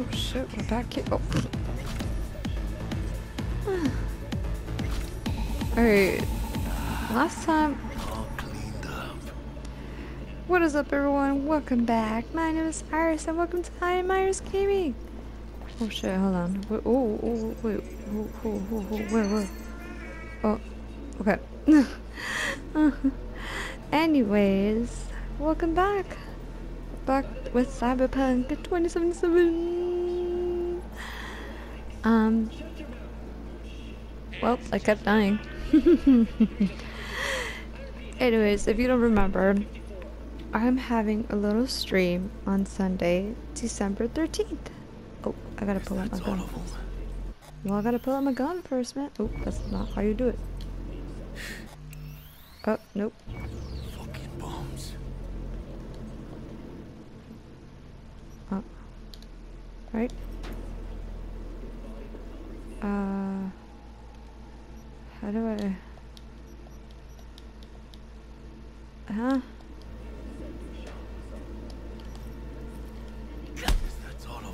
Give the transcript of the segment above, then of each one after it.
Oh shit, we're back here. Oh. Alright. Last time. What is up, everyone? Welcome back. My name is Iris, and welcome to I Am Iris Gaming. Oh shit, hold on. Wait, oh, oh, wait. Oh, oh, oh, oh, where, where? Oh, okay. Anyways, welcome back. Back with Cyberpunk 2077. Um, well, I kept dying. Anyways, if you don't remember, I'm having a little stream on Sunday, December 13th. Oh, I gotta pull out my gun. Well, I gotta pull out my gun first, man. Oh, that's not how you do it. Oh, nope. Right? Uh... How do I... Huh?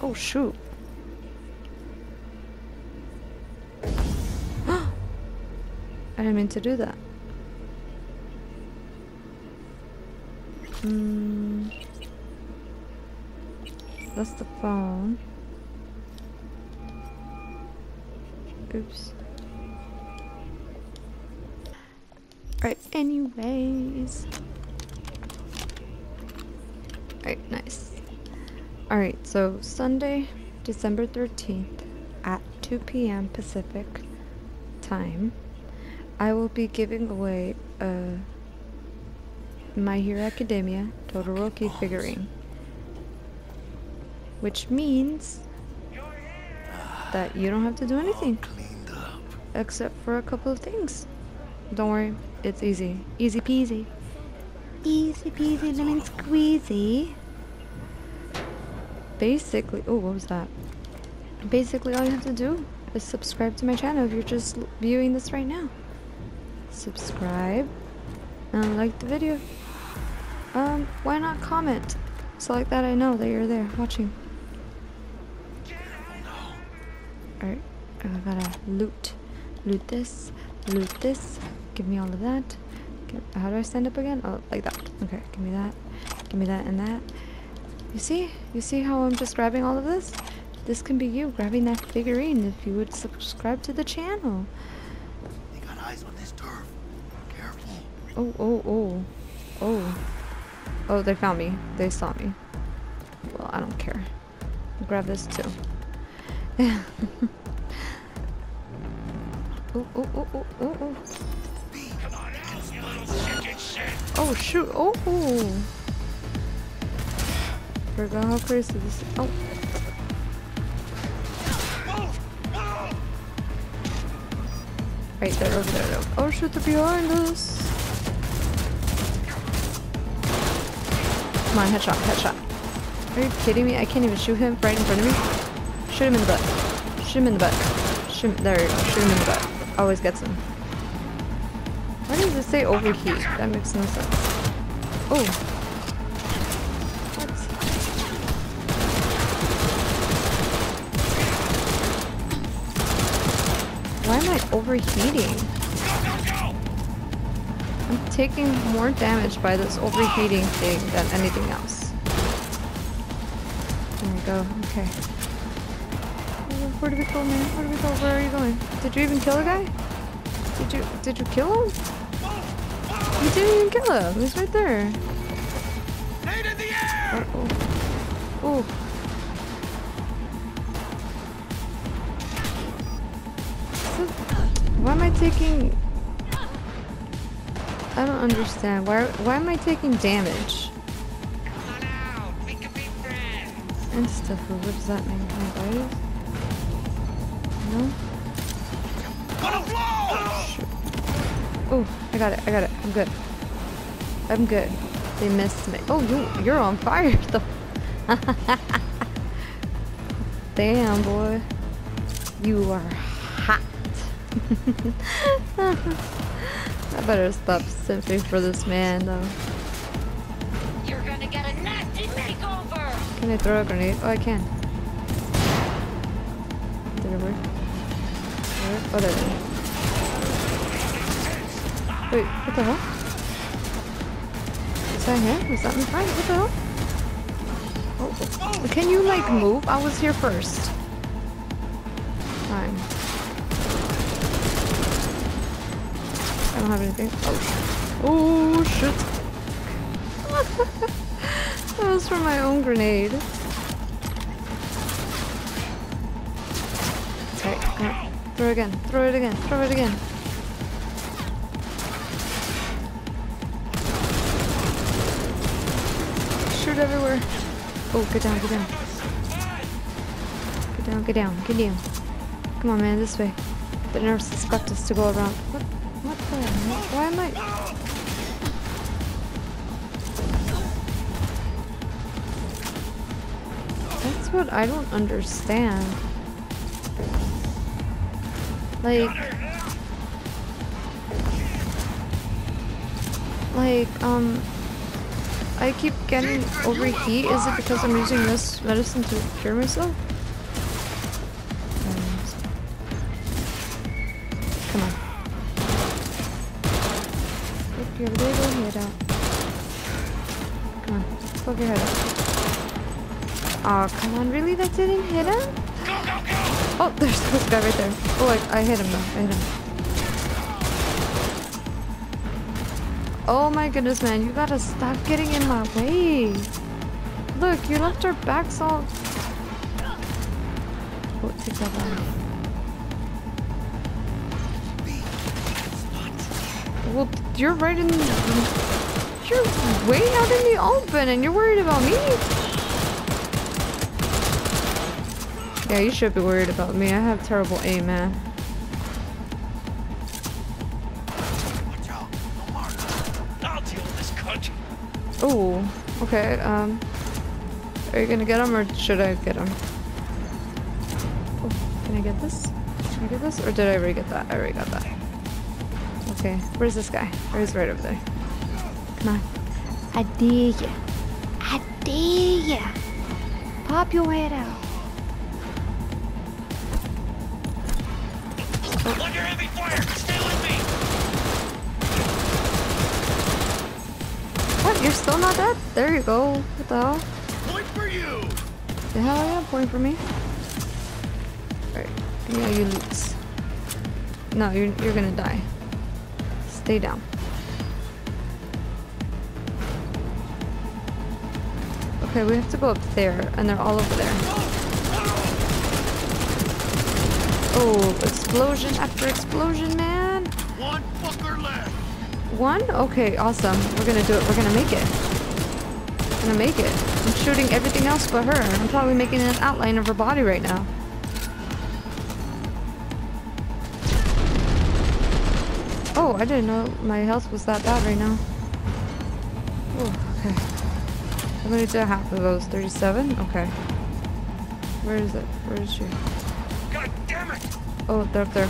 Oh, shoot. I didn't mean to do that. Hmm. That's the phone. Oops. Alright, anyways. Alright, nice. Alright, so Sunday, December 13th at 2 p.m. Pacific time, I will be giving away a My Hero Academia Todoroki figurine. Which means that you don't have to do anything except for a couple of things. Don't worry, it's easy. Easy peasy. Easy peasy lemon squeezy. Basically, oh, what was that? Basically, all you have to do is subscribe to my channel if you're just viewing this right now. Subscribe and like the video. Um, why not comment? So like that I know that you're there watching. Alright, I gotta loot. Loot this. Loot this. Give me all of that. How do I stand up again? Oh, like that. Okay, give me that. Give me that and that. You see? You see how I'm just grabbing all of this? This can be you grabbing that figurine if you would subscribe to the channel. They got eyes on this turf. Careful. Oh, oh, oh. Oh. Oh, they found me. They saw me. Well, I don't care. I'll grab this too. Oh, oh, oh, oh, oh, oh. Shoot. Oh, oh. Forgot how crazy this is. Oh. Right there, over there. Oh, shoot, they're behind us. Come on, headshot, headshot. Are you kidding me? I can't even shoot him right in front of me. Shoot him in the butt. Shoot him in the butt. Shoot him, there, shoot him in the butt. Always gets him. Why does it say overheat? That makes no sense. Oh. What? Why am I overheating? I'm taking more damage by this overheating thing than anything else. There we go. Okay. Where do we go, man? Where do we go? Where are you going? Did you even kill a guy? Did you did you kill him? You didn't even kill him. He's right there. Nade in the air! Uh oh. Oh. Why am I taking? I don't understand. Why why am I taking damage? Come on out, we can be friends. Insta food. What does that mean? Can I buy it? No. Oh, I got it. I got it. I'm good. I'm good. They missed me. Oh, you you're on fire though. Damn, boy. You are hot. I better stop simping for this man though. You're gonna get a nasty makeover. Can I throw a grenade? Oh, I can. Wait, what the hell? Is that him? Is that front? What the hell? Oh. Can you, like, move? I was here first. Fine. I don't have anything. Oh, sh oh shit. that was from my own grenade. Okay, uh, throw it again, throw it again, throw it again. Shoot everywhere. Oh, get down, get down. Get down, get down, get down. Come on, man, this way. The nerves expect us to go around. What? What the? Why am I? That's what I don't understand. Like, like, um, I keep getting overheat. Is it because I'm using this medicine to cure myself? Come on. Your little head out. Come on, poke your head out. Oh, come on, really? That didn't hit him? There's this guy right there. Oh, I, I hit him though. I hit him. Oh my goodness, man. You gotta stop getting in my way. Look, you left our backs all... Oh, take that. Well, you're right in... You're way out in the open and you're worried about me. Yeah, you should be worried about me. I have terrible aim, man. Watch out. No mark. I'll deal with this cunt. Oh, okay. Um, are you gonna get him or should I get him? Oh, can I get this? Can I get this? Or did I already get that? I already got that. Okay, where's this guy? Oh, he's right over there. Come on. I dare ya. I dare ya. Pop your head out. Still not dead? There you go. What the hell? Point for you. The hell yeah, point for me. Alright, give me all your. No, you're, you're gonna die. Stay down. Okay, we have to go up there, and they're all over there. Oh, explosion after explosion, man! One fucker left. One? Okay, awesome. We're gonna do it. We're gonna make it. We're gonna make it. I'm shooting everything else but her. I'm probably making an outline of her body right now. Oh, I didn't know my health was that bad right now. Oh, okay. I'm gonna do half of those. 37? Okay. Where is it? Where is she? God damn it! Oh, they're up there.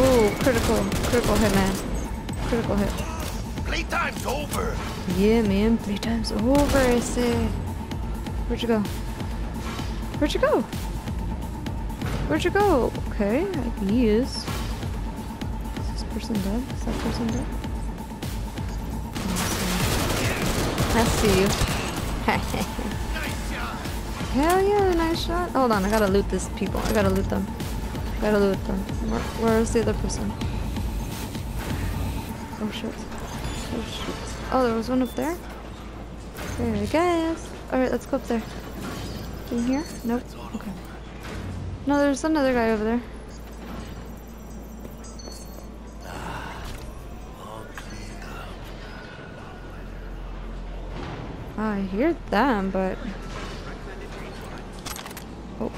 Oh, critical. Critical hit, man. Critical hit. Playtime's over. Yeah, man. Playtime's over, I say. Where'd you go? Where'd you go? Where'd you go? Okay, he is. Is this person dead? Is that person dead? I see you. Nice shot. Hell yeah, nice shot. Hold on, I gotta loot these people. I gotta loot them. Gotta loot them. Where, where's the other person? Oh shit. Oh shit. Oh, there was one up there? There I guess. Alright, let's go up there. In here? Nope. Okay. No, there's another guy over there. I hear them, but... Oh,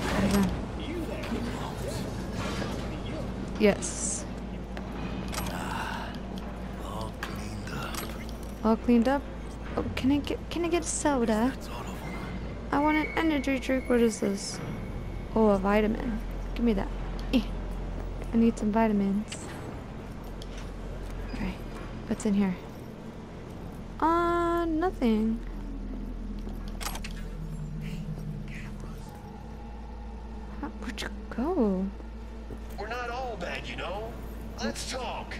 Yes. All cleaned up. All cleaned up. Oh, can I get can I get a soda? I want an energy drink. What is this? Oh, a vitamin. Give me that. Eh. I need some vitamins. Alright. What's in here? Uh, nothing. Where'd you go? We're not all bad, you know. Let's talk.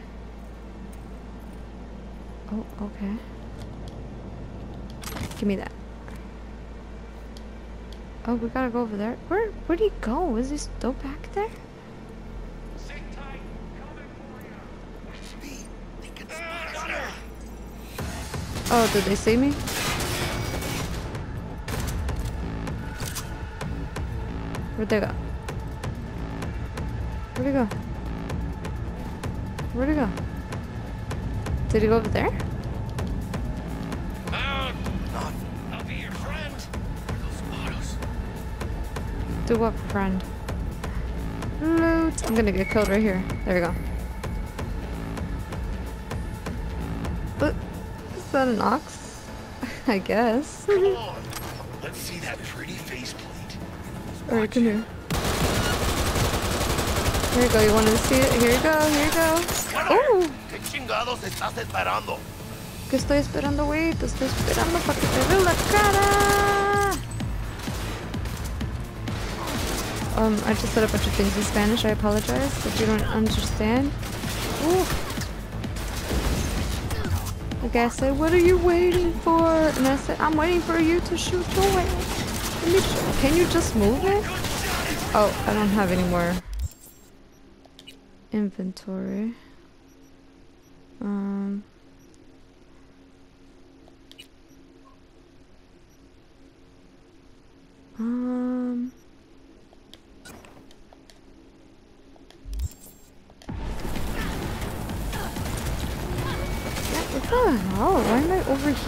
Oh, okay. Give me that. Oh, we gotta go over there. Where where'd he go? Is he still back there? Sit tight. Coming for you. Speed. They can spot got us. her. Oh, did they see me? Where'd they go? Where'd he go? Where'd he go? Did it go over there? Mount. Not I'll be your friend. they'll spot us. Do what, friend? Loot. I'm gonna get killed right here. There we go. But is that an ox? I guess. Come on. Let's see that pretty faceplate. Alright, come here. Here you go. You wanted to see it? Here you go. Here you go. ¿Qué chingados estás esperando? ¿qué estoy esperando, güey? Te estoy esperando para que te la cara. Um, I just said a bunch of things in Spanish. I apologize if you don't understand. Ooh. The guy said, "What are you waiting for?" And I said, "I'm waiting for you to shoot your way." Let me sh- Can you just move it? Oh, I don't have any more inventory.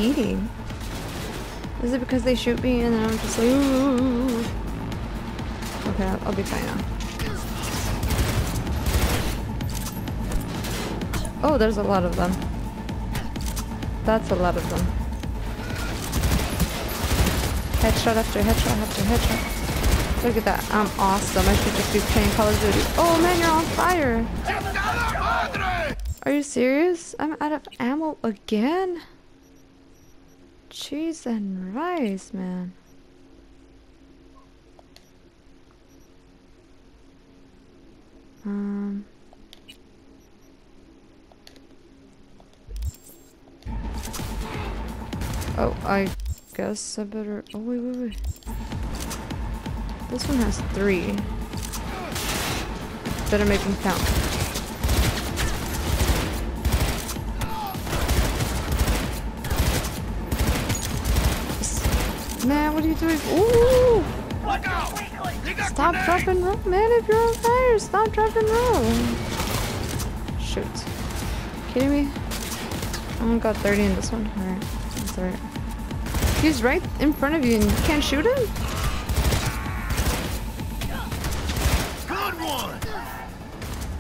Is it because they shoot me and then I'm just like, ooh. Okay, I'll, I'll be fine now. Oh, there's a lot of them. That's a lot of them. Headshot after headshot after headshot. Look at that. I'm awesome. I should just be playing Call of Duty. Oh man, you're on fire. Are you serious? I'm out of ammo again? Cheese and rice, man. Um. Oh, I guess I better. Oh, wait, wait, wait. This one has three. Better make them count. Man, what are you doing? Ooh! Look out! Stop, grenades! drop, and roll. Man, if you're on fire, stop, drop, and roll. Shoot. Kidding me? I only got 30 in this one. Alright. That's alright. He's right in front of you and you can't shoot him? Good one!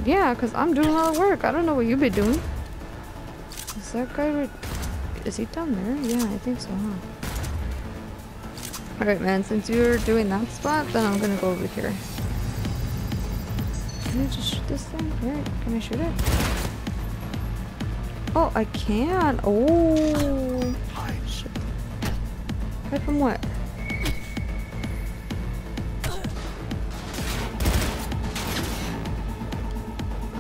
Yeah, because I'm doing all the work. I don't know what you be doing. Is that guy? Is he down there? Yeah, I think so, huh? Alright, man, since you're doing that spot, then I'm gonna go over here. Can I just shoot this thing? Right, can I shoot it? Oh, I can! Oh! Hide. Shit. Hide from what?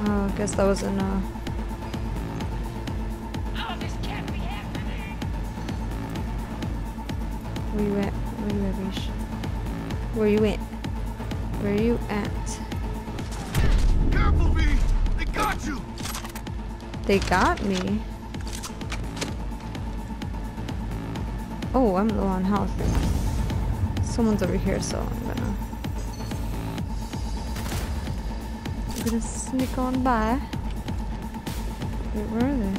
Oh, I guess that was in, uh... Oh, this Where you at? Where you at? Careful, V! They got you! They got me. Oh, I'm low on health. Someone's over here, so I'm gonna... I'm gonna sneak on by. Wait, where are they?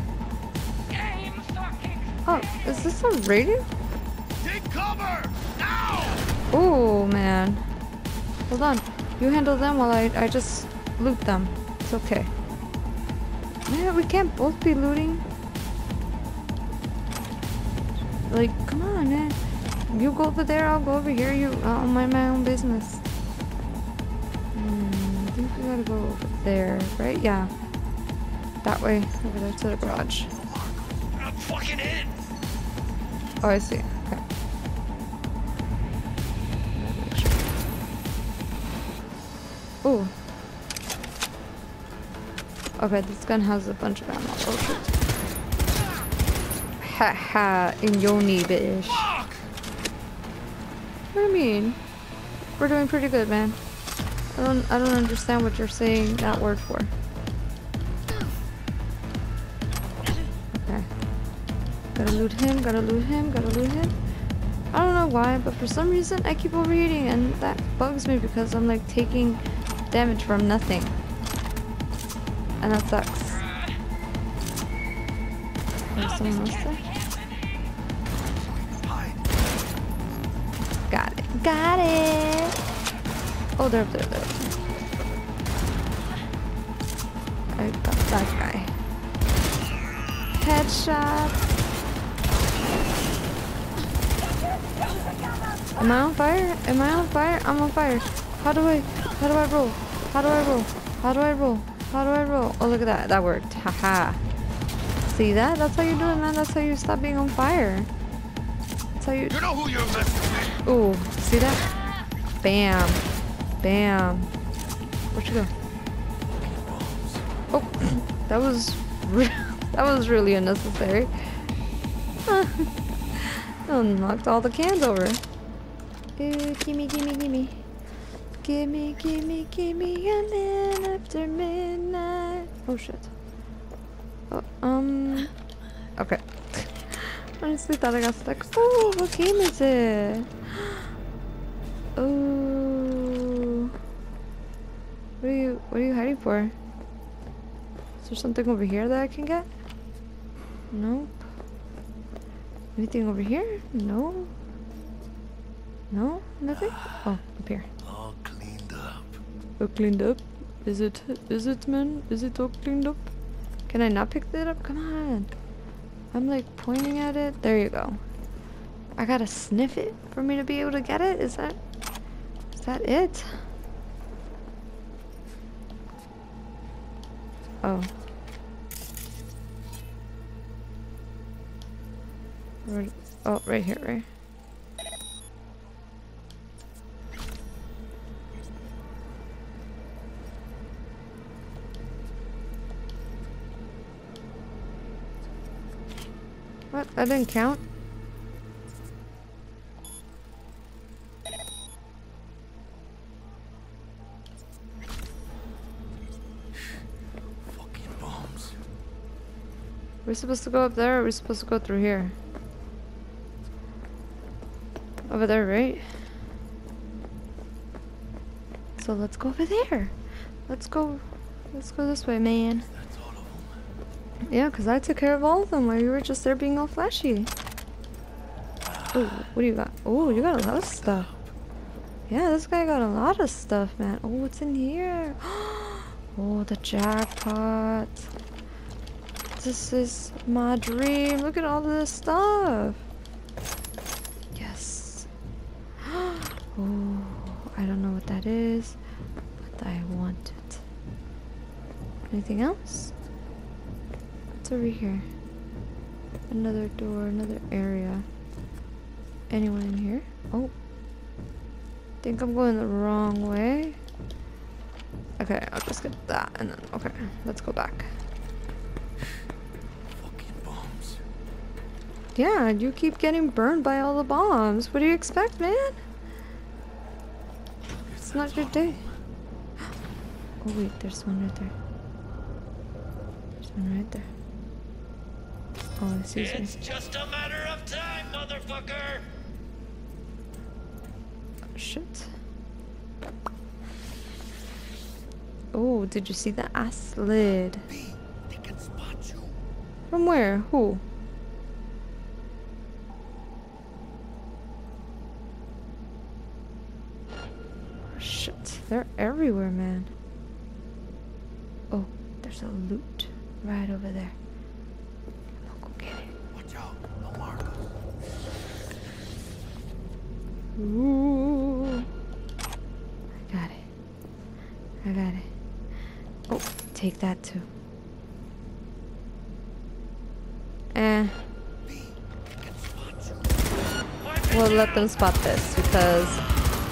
Oh, is this a radio? Take cover! Oh, man. Hold on. You handle them while I, I just loot them. It's okay. Man, we can't both be looting. Like, come on, man. You go over there, I'll go over here. You, I'll mind my own business. Hmm, I think we gotta go over there, right? Yeah. That way, over there to the garage. I'm fucking in. Oh, I see. Ooh. Okay, this gun has a bunch of ammo. Oh. Ha ha, in your knee, bitch. What do you mean? We're doing pretty good, man. I don't I don't understand what you're saying that word for. Okay. Gotta loot him, gotta loot him, gotta loot him. I don't know why, but for some reason I keep overheating and that bugs me because I'm like taking damage from nothing. And that sucks. There's someone else there? Got it. Got it! Oh, there, they're up there. I got that guy. Headshot! Am I on fire? Am I on fire? I'm on fire. How do I, how do I roll? How do I roll? How do I roll? How do I roll? Oh, look at that. That worked. Haha. See that? That's how you do it, man. That's how you stop being on fire. That's how you... You know who you're messing with. Ooh, see that? Bam. Bam. Where'd you go? Oh, that was that was really unnecessary. Knocked all the cans over. Ooh, gimme, gimme, gimme. Gimme, gimme, gimme a man after midnight. Oh shit. Oh, um. Okay. Honestly thought I got stuck. Oh, what game is it? Oh. What are you what are you hiding for? Is there something over here that I can get? Nope. Anything over here? No. No? Nothing? Oh, up here. All cleaned up. Is it is it man? Is it all cleaned up? Can I not pick that up? Come on. I'm like pointing at it. There you go. I gotta sniff it for me to be able to get it? Is that is that it? Oh. Right, oh, right here, right? What? That didn't count? Fucking bombs. We're supposed to go up there or we're we supposed to go through here? Over there, right? So let's go over there. Let's go. Let's go this way, man. Yeah, because I took care of all of them while you were just there being all flashy. What do you got? Oh, you got a lot of stuff. Yeah, this guy got a lot of stuff, man. Oh, what's in here? Oh, the jackpot. This is my dream. Look at all this stuff. Yes. Oh, I don't know what that is, but I want it. Anything else? Over here? Another door, another area. Anyone in here? Oh. Think I'm going the wrong way. Okay, I'll just get that and then, okay, let's go back. Fucking bombs. Yeah, you keep getting burned by all the bombs. What do you expect, man? It's not your day. Oh wait, there's one right there. There's one right there. Oh, I see It's just a matter of time, motherfucker. Oh, shit. Oh, did you see that? I slid. They can spot you. From where? Who? Shit, they're everywhere, man. Oh, there's a loot right over there. Ooh. I got it. I got it. Oh, take that too. Eh. We'll let them spot this because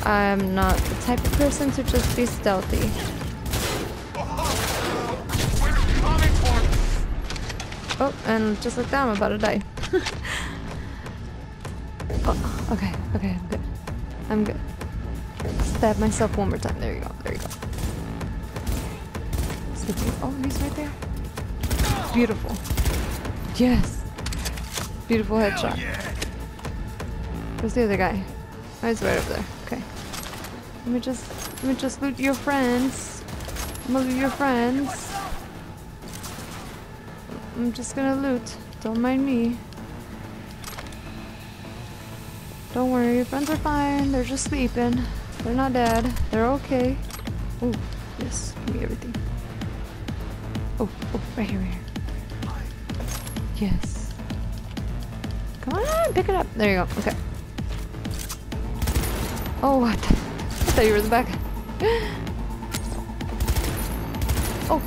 I'm not the type of person to just be stealthy. Oh, and just like that, I'm about to die. oh, okay, okay, I'm good. I'm good. Stab myself one more time. There you go. There you go. Oh, he's right there. Beautiful. Yes. Beautiful headshot. Where's the other guy? Oh, he's right over there. Okay. Let me just let me just loot your friends. I'm gonna loot your friends. I'm just gonna loot. Don't mind me. Don't worry, your friends are fine. They're just sleeping. They're not dead. They're okay. Oh, yes. Give me everything. Oh, oh, right here, right here. Yes. Come on, pick it up. There you go. Okay. Oh, what? I thought you were in the back. Oh.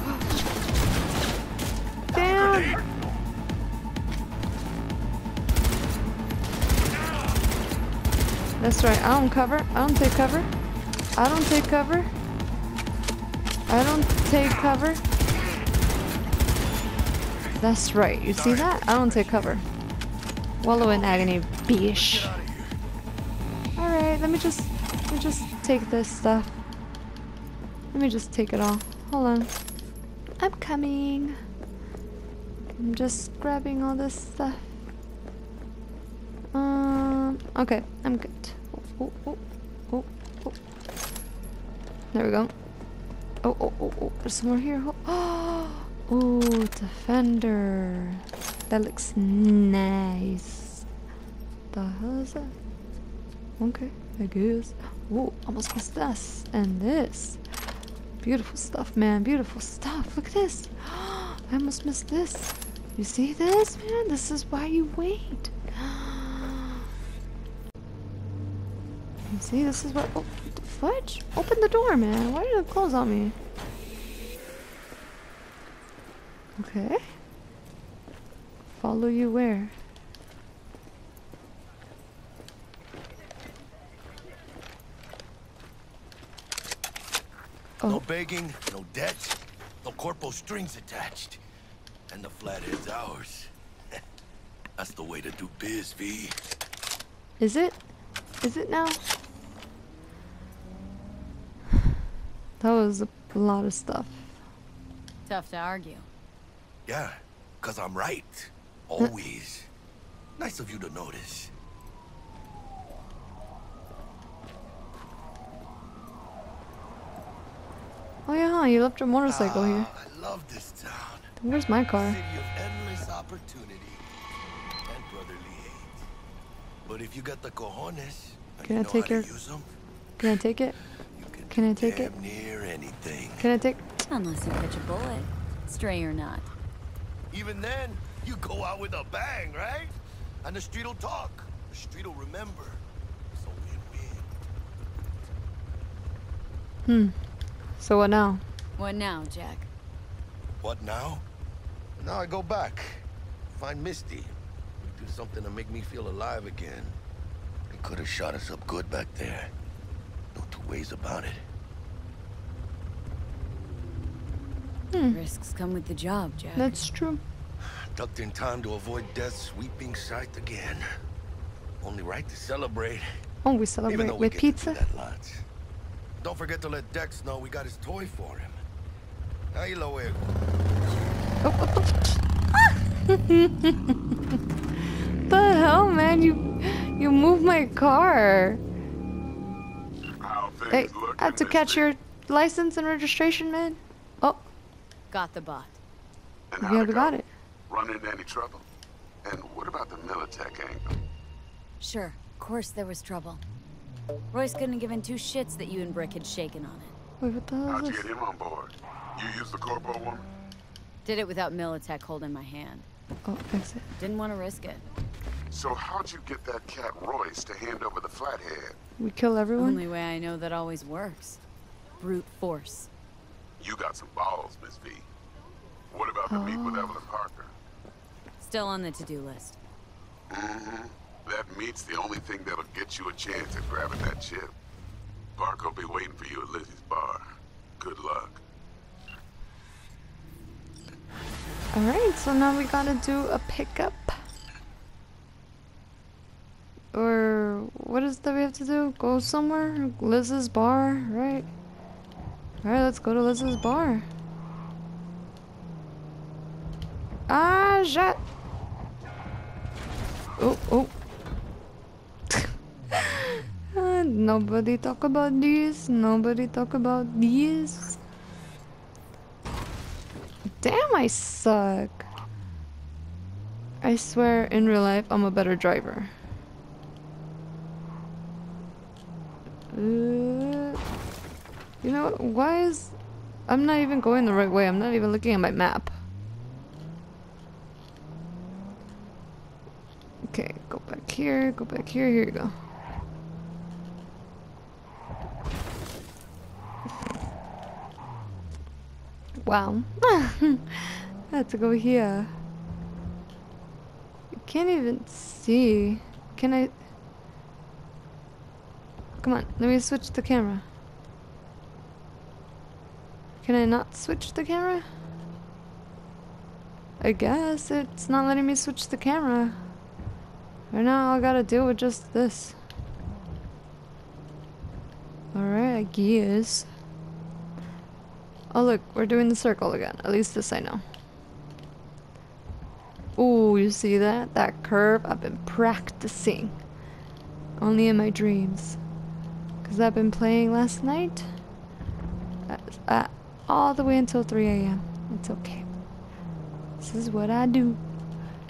Damn. That's right. I don't cover. I don't take cover. I don't take cover. I don't take cover. That's right. You see that? I don't take cover. Wallow in agony, bish. Alright, let me just let me just take this stuff. Let me just take it all. Hold on. I'm coming. I'm just grabbing all this stuff. Um okay, I'm good. There we go. Oh, oh, oh, oh, there's some more here. Oh, oh, defender. That looks nice. The hell is that? Okay, I guess. Oh, almost missed this and this. Beautiful stuff, man. Beautiful stuff. Look at this. I almost missed this. You see this, man? This is why you wait. see, this is what. Oh, fudge? Open the door, man. Why did it close on me? Okay. Follow you where? No Oh, begging, no debt, no corpo strings attached. And the flathead's ours. That's the way to do biz, V. is it? Is it now? That was a lot of stuff. Tough to argue. Yeah, cause I'm right. Always. Nice of you to notice. Oh yeah, huh, you left your motorcycle here. Ah, I love this town. Where's my car? City of endless opportunity and brotherly hate. But if you got the cojones, Can you I take how your- to use 'em, Can I take it? You can, Can I take it? damn near anything. Can I take? Unless you catch a bullet. Stray or not. Even then, you go out with a bang, right? And the street'll talk. The street'll remember. It's a win-win. Hmm. So what now? What now, Jack? What now? Now I go back. Find Misty. Do something to make me feel alive again. They could have shot us up good back there. No two ways about it. Hmm. Risks come with the job, Jack. That's true. Ducked in time to avoid death's sweeping sight again. Only right to celebrate. Oh, we celebrate though we with get pizza. that lots. Don't forget to let Dex know we got his toy for him. Ahí lo luego. the hell, man? You you moved my car. How things Hey, looking, I have to catch V? your license and registration, man. Oh, Got the bot. And yeah, how'd we go? got it. Run into any trouble? And what about the Militech angle? Sure, of course there was trouble. Royce couldn't have given two shits that you and Brick had shaken on it. Wait, what the hell How'd is you get him on board? You used the corpo woman? Did it without Militech holding my hand. Oh, exit. Didn't want to risk it. So how'd you get that cat Royce to hand over the flathead? We kill everyone. Only way I know that always works. Brute force. You got some balls, Miss V. What about the meet with Oh. Evelyn Parker? Still on the to-do list. Mm-hmm. That meet's the only thing that'll get you a chance at grabbing that chip. Parker will be waiting for you at Lizzie's bar. Good luck. Alright, so now we gotta do a pickup. Or what is that we have to do? Go somewhere? Liz's bar, right? Alright, let's go to Liz's bar. Ah, shit! Oh, oh. Nobody talk about this. Nobody talk about this. Damn, I suck. I swear, in real life, I'm a better driver. Uh, you know, why is... I'm not even going the right way. I'm not even looking at my map. Okay, go back here, go back here, here you go. Wow. I had to go here. I can't even see. Can I? Come on, let me switch the camera. Can I not switch the camera? I guess it's not letting me switch the camera. Right now I gotta deal with just this. Alright, I guess. Oh look, we're doing the circle again. At least this I know. Ooh, you see that? That curve? I've been practicing. Only in my dreams. Because I've been playing last night. Uh, uh, all the way until 3 a.m. It's okay. This is what I do.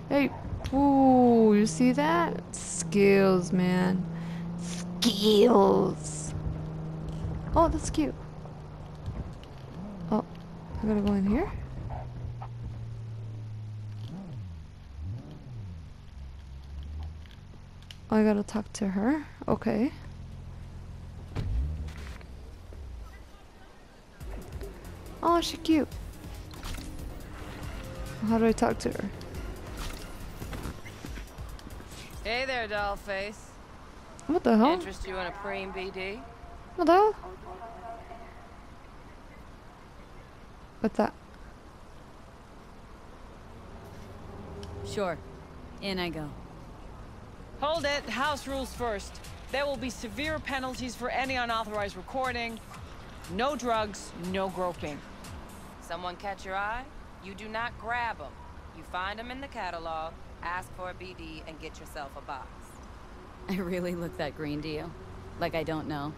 Hey, ooh, you see that? Skills, man. Skills. Oh, that's cute. Oh, I gotta go in here? Oh, I gotta talk to her? Okay. Oh, she cute. How do I talk to her? Hey there, dollface. What the hell? Interest you in a preem BD? What the hell? What's that? Sure. In I go. Hold it. House rules first. There will be severe penalties for any unauthorized recording. No drugs, no groping. Someone catch your eye? You do not grab them. You find them in the catalog, ask for a BD, and get yourself a box. I really look that green to you. Like I don't know.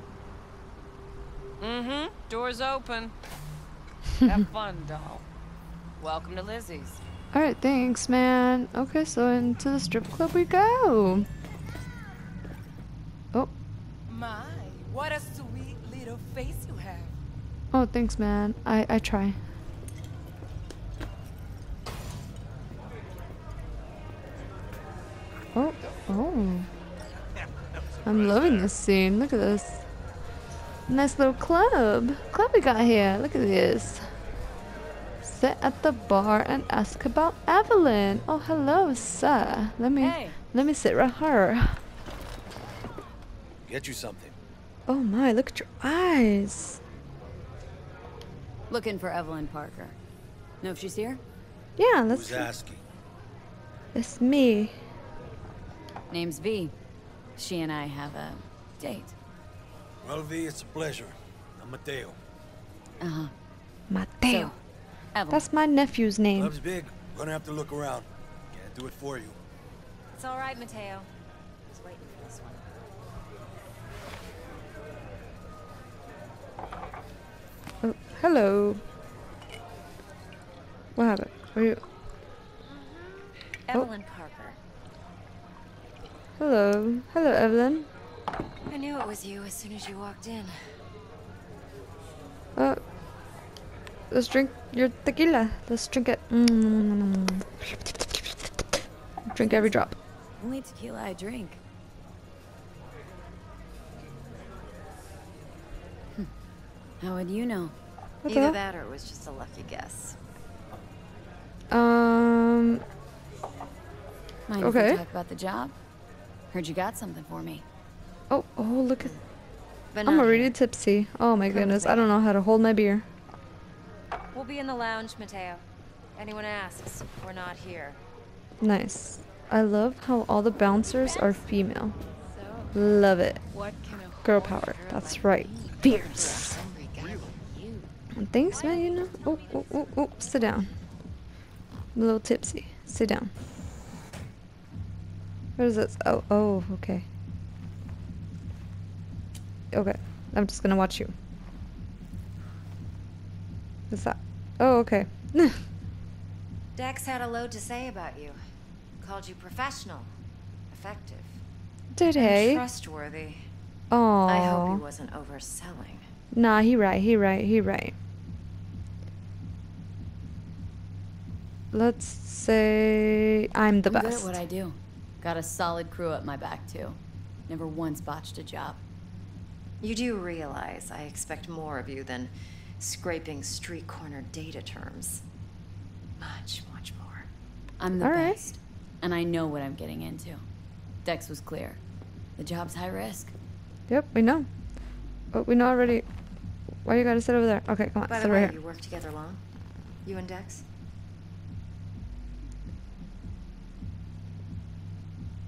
Mm-hmm. Doors open. Have fun, doll. Welcome to Lizzie's. Alright, thanks, man. Okay, so into the strip club we go. Oh, My, what a sweet little face you have. oh, thanks, man. I, I try. Oh. I'm loving this scene. Look at this. Nice little club. Club we got here. Look at this. Sit at the bar and ask about Evelyn. Oh, hello, sir. Let me Hey. let me sit right here. Get you something. Oh my, look at your eyes. Looking for Evelyn Parker. Know if she's here? Yeah, that's Who's asking? it's me. Name's V. She and I have a date. Well, V, it's a pleasure. I'm Mateo. Uh-huh. Mateo. So, Evelyn. That's my nephew's name. Club's big. Gonna have to look around. Can't do it for you. It's all right, Mateo. Just waiting for this one. Oh, hello. What happened? Are you? Evelyn Parker. Hello. Hello, Evelyn. I knew it was you as soon as you walked in. Uh, let's drink your tequila. Let's drink it. Mm. Drink every drop. Only tequila I drink. Hmm. How would you know? What Either that or it was just a lucky guess. Um. Mind Okay. talk about the job? Heard you got something for me. Oh. Oh. Look at. but I'm already tipsy. Oh my Come goodness. I don't know how to hold my beer. We'll be in the lounge, Mateo. Anyone asks, we're not here. Nice. I love how all the bouncers are female. So, Love it. what can a Girl power. That's right. me Fierce. Hungry guy like you. And Thanks, man. You know. Oh, oh, oh, oh. Sit down. I'm a little tipsy. Sit down. What is this? Oh, oh, okay. Okay. I'm just gonna watch you. What's that? Oh, okay. Dex had a load to say about you. Called you professional, effective, Did he? trustworthy. Oh. I hope he wasn't overselling. Nah, he right. He right. He right. Let's say I'm the I'm good best. at what I do. Got a solid crew at my back too. Never once botched a job. You do realize I expect more of you than scraping street corner data terms. Much, much more. I'm the All right. best, and I know what I'm getting into. Dex was clear. The job's high risk. Yep, we know. Oh, we know already. Why you gotta sit over there? Okay, come on, By sit the over way, here. you work together long? You and Dex?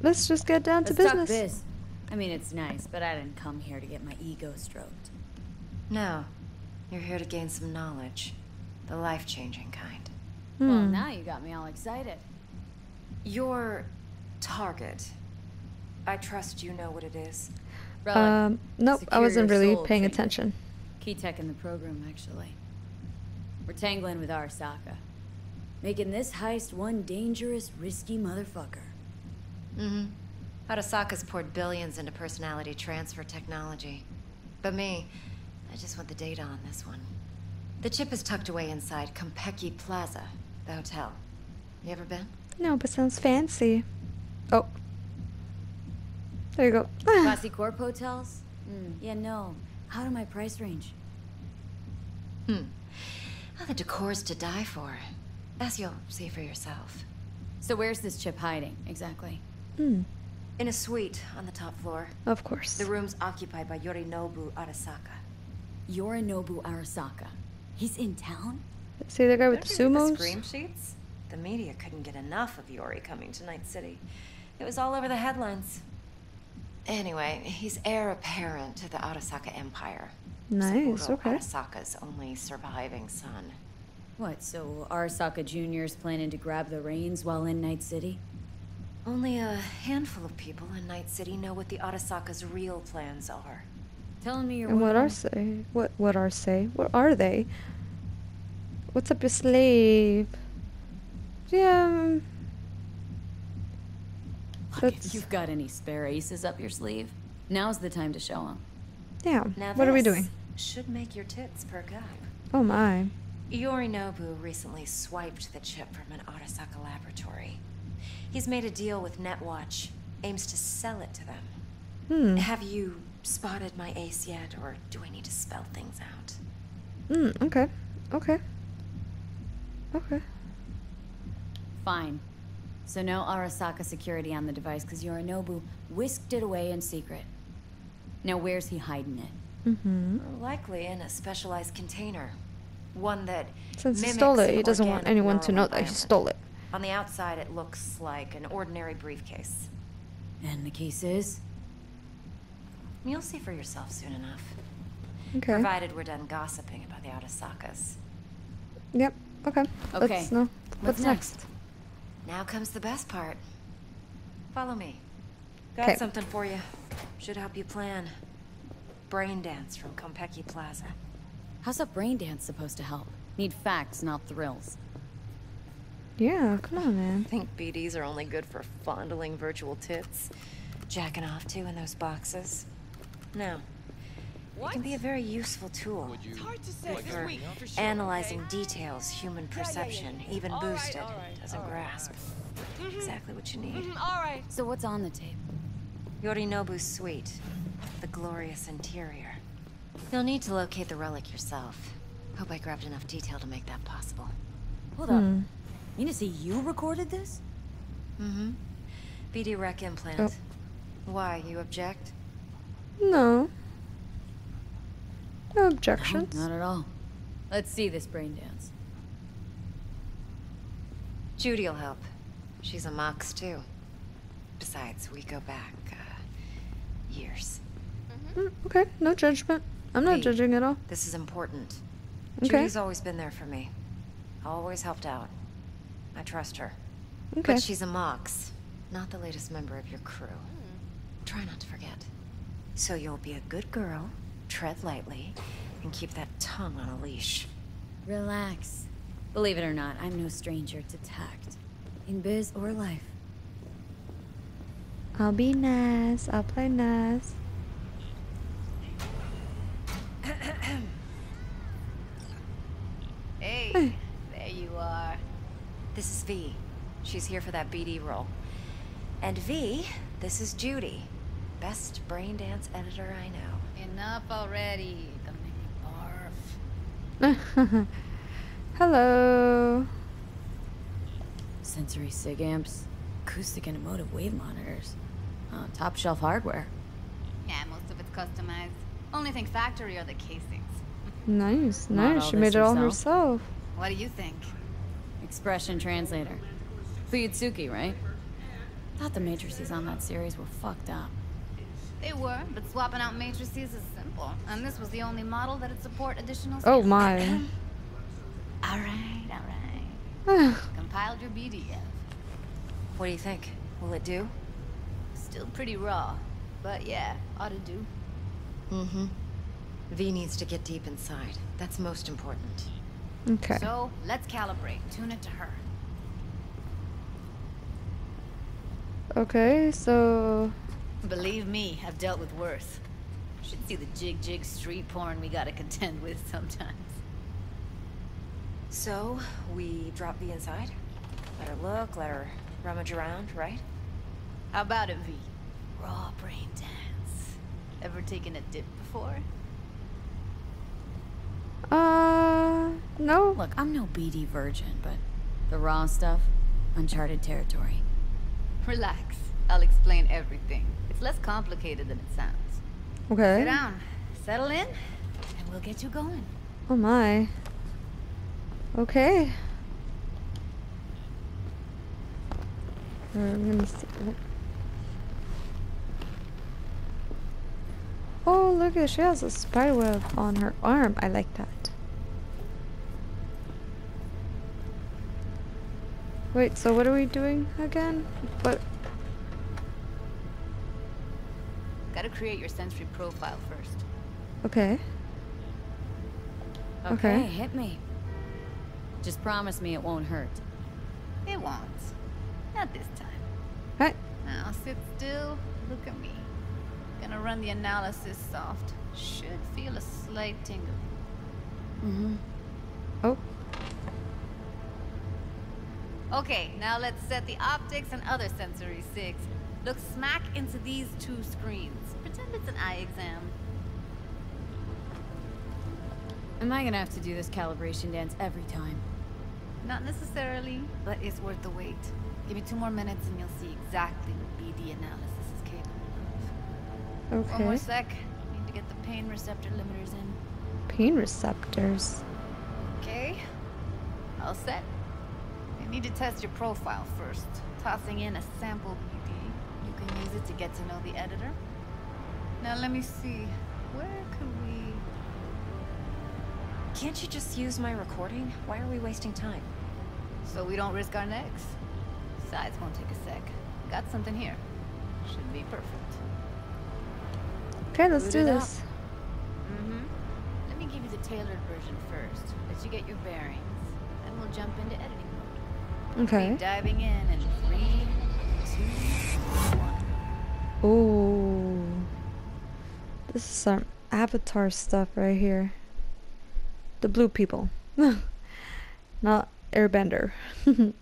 Let's just get down to Let's talk business. biz. I mean, it's nice, but I didn't come here to get my ego stroked. No. You're here to gain some knowledge. The life-changing kind. Well, Hmm. now you got me all excited. Your target. I trust you know what it is. Relic. Um, nope, I wasn't really paying trinket. attention. Key tech in the program, actually. We're tangling with Arasaka. Making this heist one dangerous, risky motherfucker. Mm-hmm. Arasaka's poured billions into personality transfer technology. But me, I just want the data on this one. The chip is tucked away inside Konpeki Plaza, the hotel. You ever been? No, but sounds fancy. Oh. There you go. Classy Corp hotels? Mm, yeah, no. Out of my price range. Hmm. Oh, the decor's to die for. As you'll see for yourself. So where's this chip hiding, exactly? Hmm, In a suite on the top floor. of course. The room's occupied by Yorinobu Arasaka. Yorinobu Arasaka. He's in town? See the guy with the Don't you read sumos? The scream sheets? The media couldn't get enough of Yori coming to Night City. It was all over the headlines. Anyway, he's heir apparent to the Arasaka Empire. Nice, Saburo okay. Arasaka's only surviving son. What, so Arasaka Jr.'s planning to grab the reins while in Night City? Only a handful of people in Night City know what the Arasaka's real plans are. Telling me you're And what are them? say? What what are say? What are they? What's up your sleeve? Yeah. Look, if you've got any spare aces up your sleeve, now's the time to show them. Yeah. Now what are we doing? Should make your tits perk up. Oh my. Yorinobu recently swiped the chip from an Arasaka laboratory. He's made a deal with Netwatch, aims to sell it to them. Hmm. Have you spotted my ace yet, or do I need to spell things out? Hmm. Okay. Okay. Okay. Fine. So no Arasaka security on the device because Yorinobu whisked it away in secret. Now where's he hiding it? Mm-hmm. Likely in a specialized container. One that Since he stole it, he doesn't want anyone to know that he stole it. On the outside, it looks like an ordinary briefcase. And the case is? You'll see for yourself soon enough. Okay. Provided we're done gossiping about the Arasakas. Yep. Okay. Okay. Let's know. What's What's next? Now comes the best part. Follow me. Got 'Kay. something for you. Should help you plan. Brain dance from Konpeki Plaza. How's a brain dance supposed to help? Need facts, not thrills. Yeah. Come on, man. I Think BDs are only good for fondling virtual tits? Jacking off to in those boxes? No. It can be a very useful tool. It's hard to say. Good for week, for sure, analyzing okay? details human Yeah, yeah, yeah, perception, yeah. even All right, boosted, all right, doesn't all right, all grasp. Exactly what you need. Mhm, all right. So what's on the tape? Yorinobu's suite. The glorious interior. You'll need to locate the relic yourself. Hope I grabbed enough detail to make that possible. Hold up. Hmm. Mean to say you recorded this? Mm-hmm. BD rec implant. Oh. Why, you object? No. No objections. Not at all. Let's see this brain dance. Judy'll help. She's a Mox, too. Besides, we go back, uh, years. Mm, okay, no judgment. I'm not Hey. judging at all. This is important. Okay. Judy's always been there for me. Always helped out. I trust her. Okay. But she's a Mox, not the latest member of your crew. Try not to forget. So you'll be a good girl, tread lightly, and keep that tongue on a leash. Relax. Believe it or not, I'm no stranger to tact. In biz or life. I'll be nice. I'll play nice. Hey, there you are. This is V. She's here for that BD role. And V, this is Judy. Best brain dance editor I know. Enough already. Gonna make me barf. Hello. Sensory sig amps, acoustic and emotive wave monitors. Uh, top shelf hardware. Yeah, most of it's customized. Only thing factory are the casings. Nice, nice. She made it all herself. herself. What do you think? Expression translator. Fuyutsuki, right? Thought the matrices on that series were fucked up. They were, but swapping out matrices is simple. And this was the only model that'd support additional Oh my. Alright, alright. Compiled your BDF. What do you think? Will it do? Still pretty raw. But yeah, ought to do. Mm-hmm. V needs to get deep inside. That's most important. Okay. So, let's calibrate. Tune it to her. Okay, so Believe me, I've dealt with worse. Should see the jig jig street porn we gotta contend with sometimes. So, we drop V inside? Let her look, let her rummage around, right? How about it, V? Raw brain dance. Ever taken a dip before? uh no. Look, I'm no BD virgin, but the raw stuff, uncharted territory. Relax. I'll explain everything. It's less complicated than it sounds. Okay. Sit down, settle in, and we'll get you going. Oh my. Okay. Uh, let me see. Oh, look at she has a spider web on her arm. I like that. Wait, so what are we doing again? What? Gotta create your sensory profile first. Okay. Okay, Okay. hit me. Just promise me it won't hurt. It won't. Not this time. What? Now sit still, look at me. Gonna run the analysis soft. Should feel a slight tingle. Mm-hmm. Oh. Okay, now let's set the optics and other sensory sigs. Look smack into these two screens. Pretend it's an eye exam. Am I gonna have to do this calibration dance every time? Not necessarily, but it's worth the wait. Give me two more minutes and you'll see exactly what BD analysis is capable of. Okay. One more Okay. sec. Need to get the pain receptor limiters in. Pain receptors. Okay. All set. I need to test your profile first. Tossing in a sample BD. You can use it to get to know the editor. Now let me see. Where could we... Can't you just use my recording? Why are we wasting time? So we don't risk our necks? Besides, won't take a sec. Got something here. Should be perfect. Okay, let's Boot do this. Mm-hmm. Let me give you the tailored version first. Let you get your bearings. Then we'll jump into editing mode. Okay. Be diving in in three, two, one. Ooh. This is some Avatar stuff right here. The blue people. Not Airbender.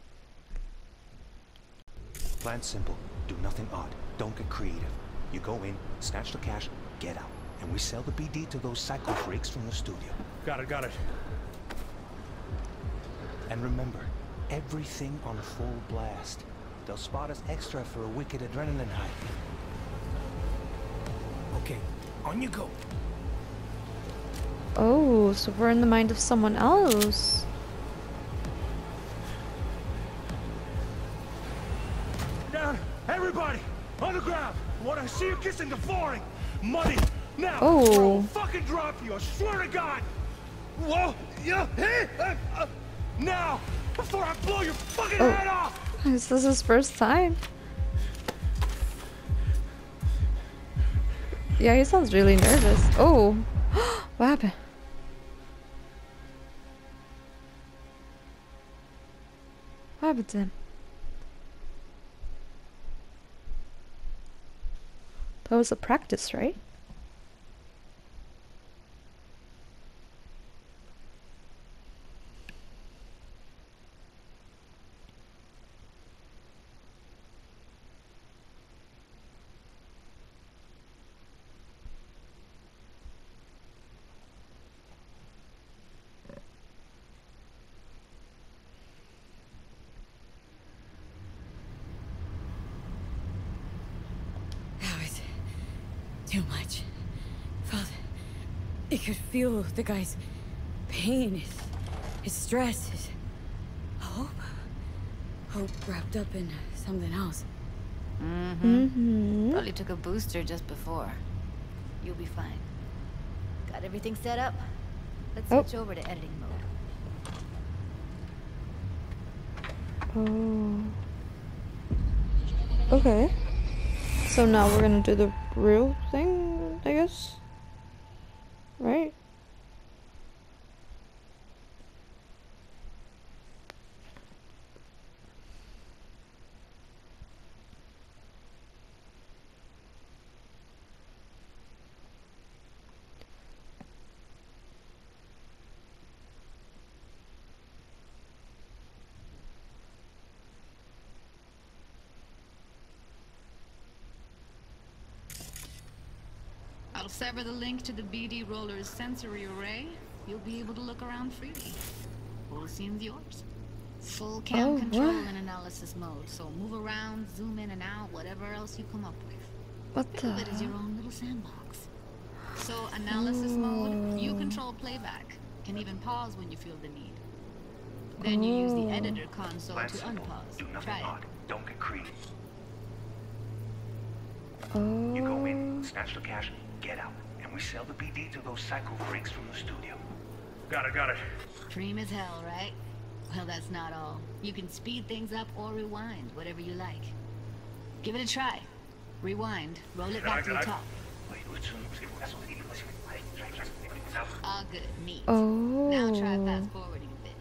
Plan simple. Do nothing odd. Don't get creative. You go in, snatch the cash, get out. And we sell the BD to those psycho freaks from the studio. Got it, got it. And remember, everything on full blast. They'll spot us extra for a wicked adrenaline high. Okay, on you go. Oh, so we're in the mind of someone else. Down! Everybody! On the ground! What I see you kissing the flooring! Money! Now! Oh. fucking drop you! I swear to God! Whoa! Yeah! Hey! Uh, uh, now! Before I blow your fucking Oh. head off! Is this his first time? Yeah, he sounds really nervous. Oh, what happened? What happened to him? That was a practice, right? That was too much. Felt you could feel the guy's pain, his, his stress, his hope. Hope wrapped up in something else. Mm-hmm. Probably took a booster just before. You'll be fine. Got everything set up? Let's Oh. switch over to editing mode. Oh. Okay. So now we're gonna do the real thing, I guess. Right? I'll sever the link to the BD Roller's sensory array. You'll be able to look around freely. Whole scene's yours. Full cam Oh, control what? in analysis mode, so move around, zoom in and out, whatever else you come up with. What Think the? of it as your own little sandbox. So analysis mode, you Oh. control playback. Can even pause when you feel the need. Then you use the Oh. editor console Plan to simple. unpause. Do nothing Try it. Don't get creative. Oh. You go in, oh. snatch the cash, get out, and we sell the BD to those psycho freaks from the studio. Got it, got it. Cream as hell, right? Well, that's not all. You can speed things up or rewind, whatever you like. Give it a try. Rewind, roll it back to the top. All good, neat. Oh. Now try oh. fast forwarding a bit.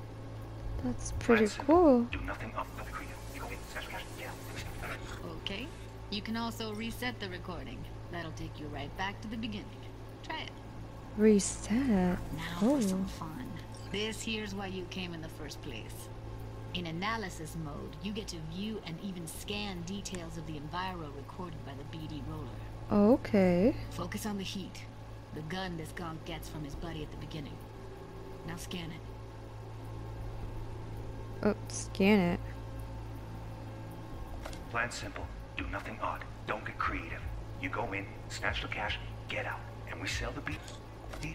That's pretty cool. Do nothing up, don't get creative. You go in, snatch the cash, get out. Okay. You can also reset the recording. That'll take you right back to the beginning. Try it. Reset. Now Oh. for some oh. fun. This here's why you came in the first place. In analysis mode, you get to view and even scan details of the enviro recorded by the BD roller. Okay. Focus on the heat. The gun this gonk gets from his buddy at the beginning. Now scan it. Oh, scan it. Plan simple. Do nothing odd. Don't get creative. You go in, snatch the cash, get out, and we sell the beat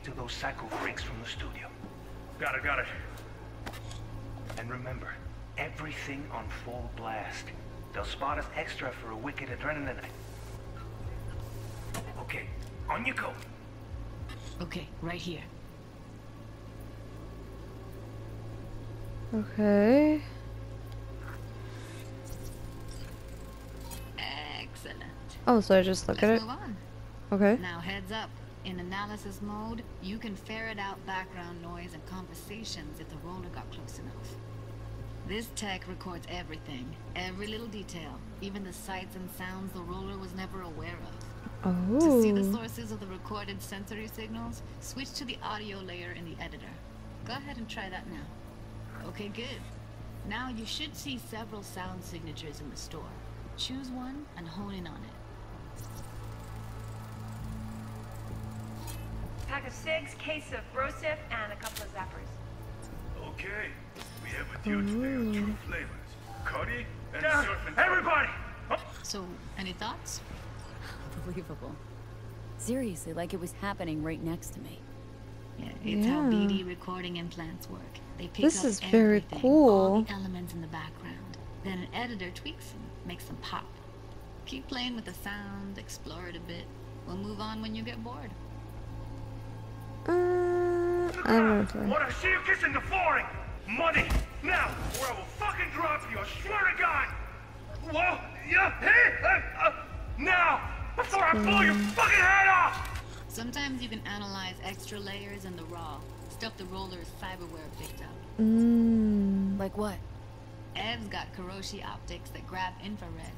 to those psycho freaks from the studio. Got it, got it. And remember, everything on full blast. They'll spot us extra for a wicked adrenaline. Okay, on you go. Okay, right here. Okay. Excellent. Oh, so I just look Let's at it? Okay. Now heads up. In analysis mode, you can ferret out background noise and conversations if the roller got close enough. This tech records everything, every little detail, even the sights and sounds the roller was never aware of. Oh. To see the Oh. sources of the recorded sensory signals, switch to the audio layer in the editor. Go ahead and try that now. Okay, good. Now you should see several sound signatures in the store. Choose one and hone in on it. Pack of cigs, case of Broseph, and a couple of zappers. Okay. We have with you today are two flavors. Cuddy and Down. surf and Everybody! So, any thoughts? Unbelievable. Seriously, like it was happening right next to me. Yeah, it's how Yeah. BD recording implants work. They pick This up is very everything, all cool. the elements in the background. Then an editor tweaks them, makes them pop. Keep playing with the sound, explore it a bit. We'll move on when you get bored. Uh, I don't know. Wanna see you kissing the flooring? Money! Now, or I will fucking drop you, I swear to God! Whoa! Yeah! Hey! Uh, uh, now! Before I blow your fucking head off! Sometimes you can analyze extra layers in the raw. Stuff the roller's cyberware picked up. Mm. Like what? Ev's got Kiroshi optics that grab infrared,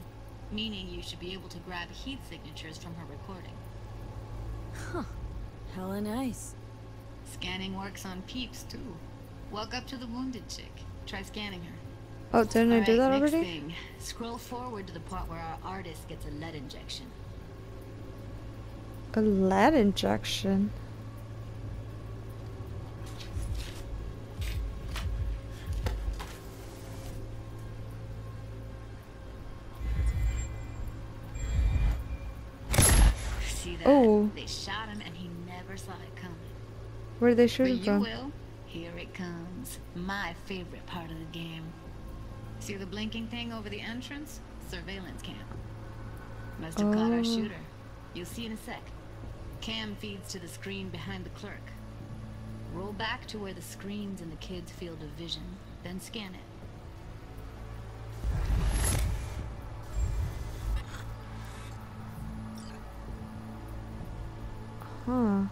meaning you should be able to grab heat signatures from her recording. Huh. Hella nice. Scanning works on peeps too. Walk up to the wounded chick. Try scanning her. Oh, didn't I do that next already? Thing. Scroll forward to the part where our artist gets a lead injection. A lead injection. See that? Oh. They shot him and he never saw it. Where they shoot but you from? will. Here it comes. My favorite part of the game. See the blinking thing over the entrance? Surveillance cam. Must have caught Oh. our shooter. You'll see in a sec. Cam feeds to the screen behind the clerk. Roll back to where the screen's in the kid's field of vision, then scan it. Huh.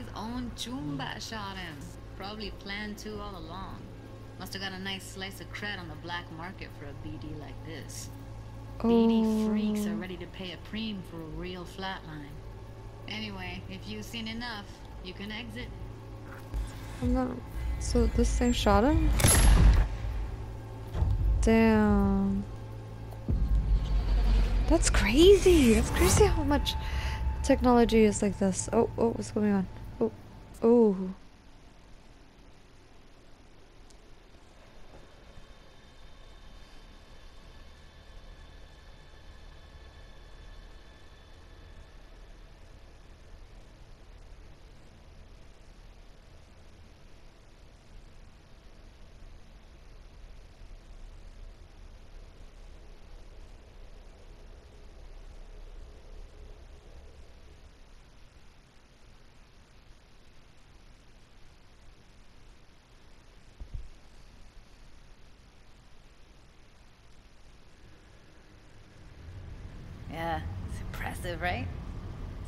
His own choomba shot him. Probably planned to all along. Must have got a nice slice of cred on the black market for a BD like this. BD freaks are Oh. ready to pay a preem for a real flatline. Anyway, if you've seen enough, you can exit. I'm not. So this thing shot him? Damn. That's crazy. That's crazy how much technology is like this. Oh, oh, what's going on? Oh, oh. Yeah, it's impressive, right?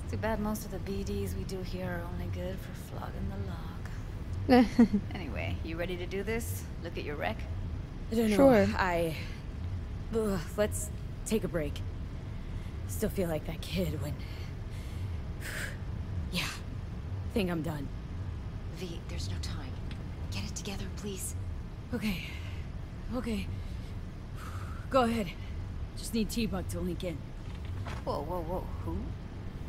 It's too bad most of the BDs we do here are only good for flogging the log. Anyway, you ready to do this? Look at your wreck? I don't know. Sure. I. Ugh, let's take a break. Still feel like that kid when. yeah. Think I'm done. V, there's no time. Get it together, please. Okay. Okay. Go ahead. Just need T-Bug to link in. Whoa, whoa, whoa. Who?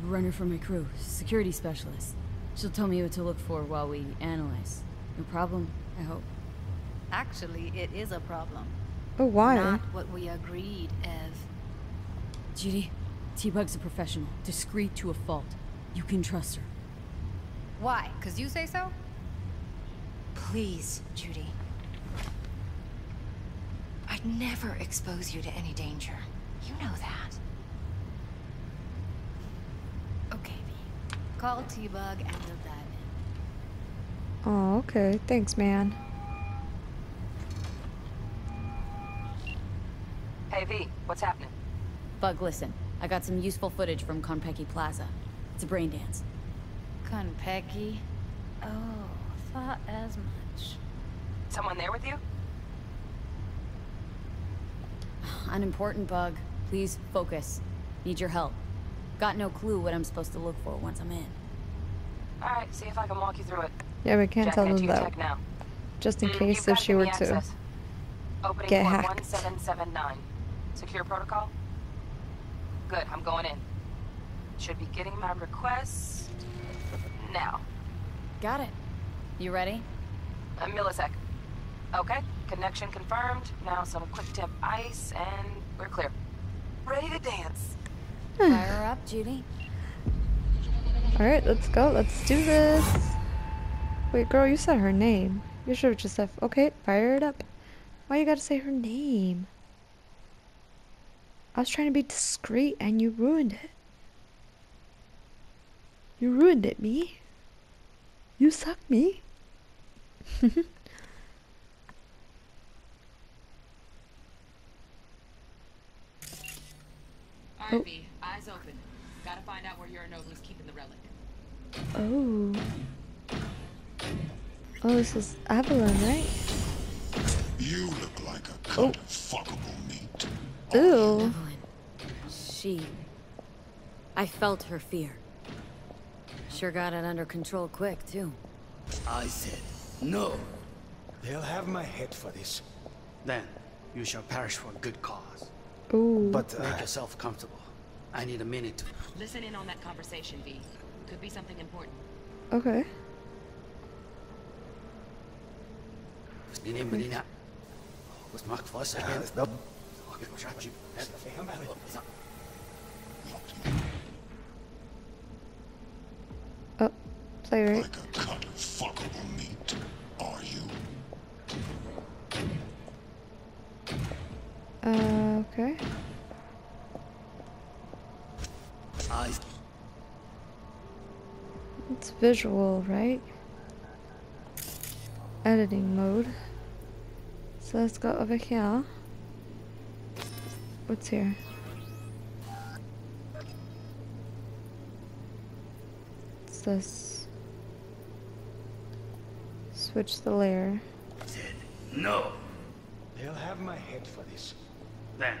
Runner for my crew, security specialist. She'll tell me what to look for while we analyze. No problem, I hope. Actually, it is a problem. Oh, why? Not what we agreed, Ev. Judy, T-Bug's a professional, discreet to a fault. You can trust her. Why? Because you say so? Please, Judy. I'd never expose you to any danger. You know that. Okay, V. Call T-Bug and we'll dive in. Oh, okay. Thanks, man. Hey, V, what's happening? Bug, listen. I got some useful footage from Konpeki Plaza. It's a brain dance. Konpeki? Oh, thought as much. Someone there with you? Unimportant, Bug. Please focus. Need your help. Got no clue what I'm supposed to look for once I'm in. Alright, see if I can walk you through it. Yeah, we can't tell them into that. tech now. Just in Mm, case if she give were me to access. Opening get port hacked. 1779. Secure protocol? Good, I'm going in. Should be getting my requests now. Got it. You ready? A millisec. Okay, connection confirmed. Now some quick tip ice, and we're clear. Ready to dance. Fire up, Judy. Alright, let's go. Let's do this. Wait, girl, you said her name. You should have just said, okay, fire it up. Why you gotta say her name? I was trying to be discreet and you ruined it. You ruined it, me. You suck, me. Alright, V, eyes open. Gotta find out where Yorinobu's keeping the relic. Oh. Oh, this is Avalon, right? You look like a cut of fuckable meat. Ew. She. I felt her fear. Sure got it under control quick, too. I said no. They'll have my head for this. Then you shall perish for a good cause. Ooh. But, uh, Make yourself comfortable. I need a minute to... Listen in on that conversation, V. Could be something important. Okay. Menin Melina. Was macht was again? Oh, play right. Like a cut of fuckable meat. Are you? Uh, okay. I... It's visual, right? Editing mode. So let's go over here. What's here? What's this? Switch the layer. said no. They'll have my head for this. Then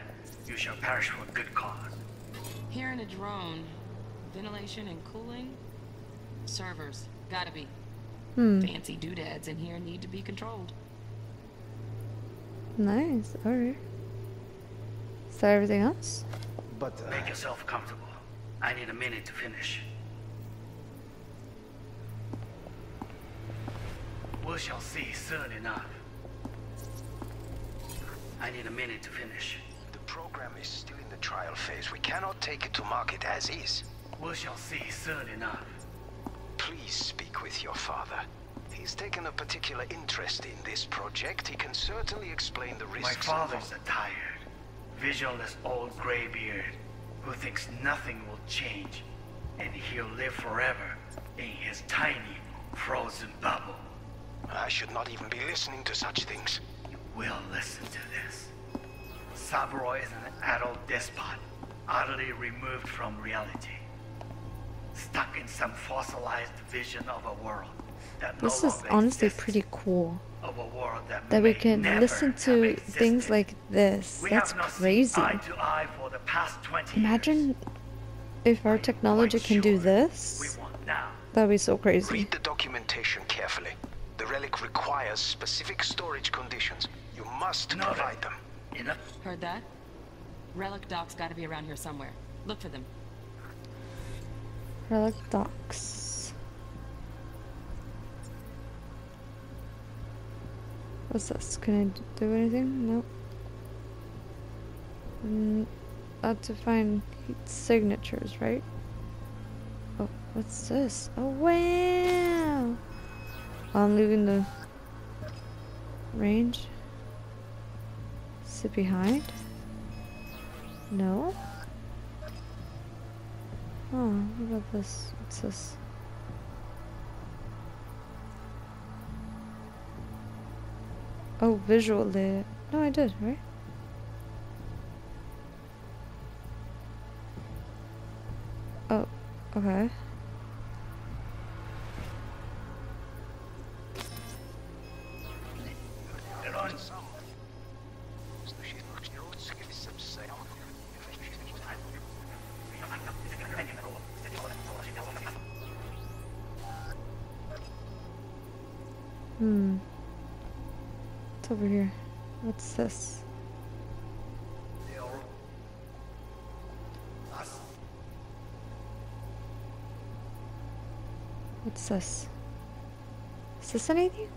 you shall perish for a good cause. Here in a drone, ventilation and cooling? Servers, gotta be. Hmm. Fancy doodads in here need to be controlled. Nice. Alright. Is that everything else? But, uh, Make yourself comfortable. I need a minute to finish. We shall see soon enough. I need a minute to finish. The program is still in the trial phase. We cannot take it to market as is. We shall see soon enough. Please speak with your father. He's taken a particular interest in this project. He can certainly explain the risks... My father's a tired, visionless old graybeard who thinks nothing will change, and he'll live forever in his tiny, frozen bubble. I should not even be listening to such things. You will listen to this. Saburo is an adult despot, utterly removed from reality. Stuck in some fossilized vision of a world that no This is honestly exists, pretty cool. of a world that, That we can listen to things like this. We That's have not crazy. eye to eye for the past 20 Imagine if our technology can do this. now. That'd be so crazy. Read the documentation carefully. The relic requires specific storage conditions. You must Noted. provide them. Enough. Heard that? Relic docs gotta be around here somewhere. Look for them. Relic docks. What's this? Can I do anything? Nope. Mm, have to find signatures, right? Oh, what's this? Oh, wow! I'm leaving the range. Sit behind? No? Oh, what about this? What's this? Oh, visual layer. No, I did, right? Oh, okay. Hmm. What's over here? What's this? What's this? Is this anything?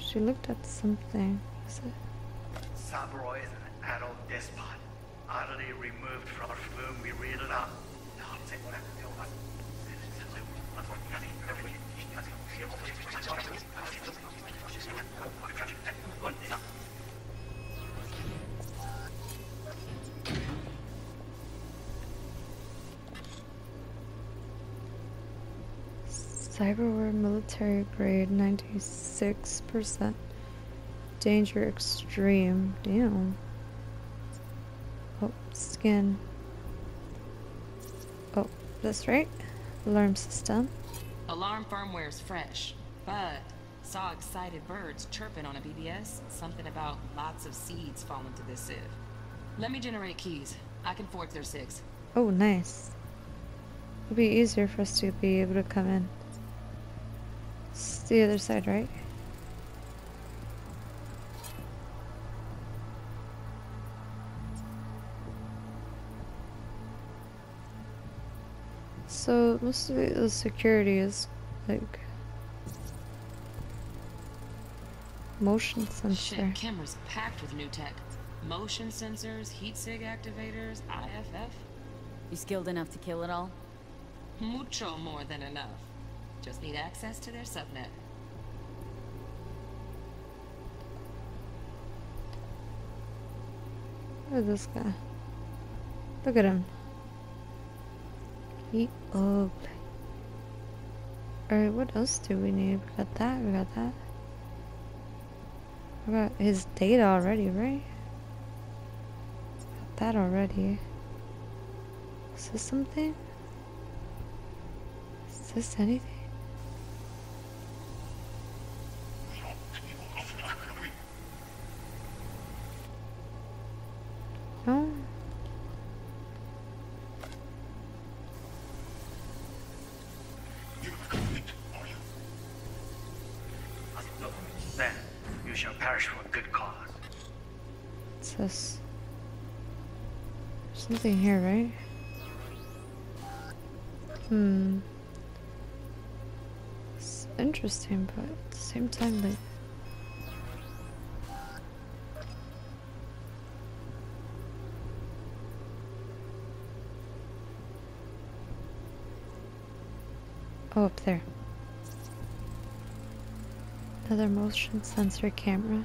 She looked at something. Is it? Saburo is an adult despot removed from whom we read it up. Cyberware military grade 96%. Danger extreme. Damn. Skin. Oh, that's right. Alarm system. Alarm firmware is fresh, but saw excited birds chirping on a BBS. Something about lots of seeds falling to this sieve. Let me generate keys. I can forge their SIGs. Oh, nice. It'll be easier for us to be able to come in. It's the other side, right? So most of the security is like motion sensor. Shit, camera's packed with new tech. Motion sensors, heat sig activators, IFF. You skilled enough to kill it all? Mucho more than enough. Just need access to their subnet. Look at this guy. Look at him. Up. Alright, what else do we need? We got that, we got that. We got his data already, right? Got that already. Is this something? Is this anything? No? Then you shall perish for a good cause. What's this? Something here, right? Hmm. It's interesting, but at the same time, like. Oh, up there. Another motion sensor camera.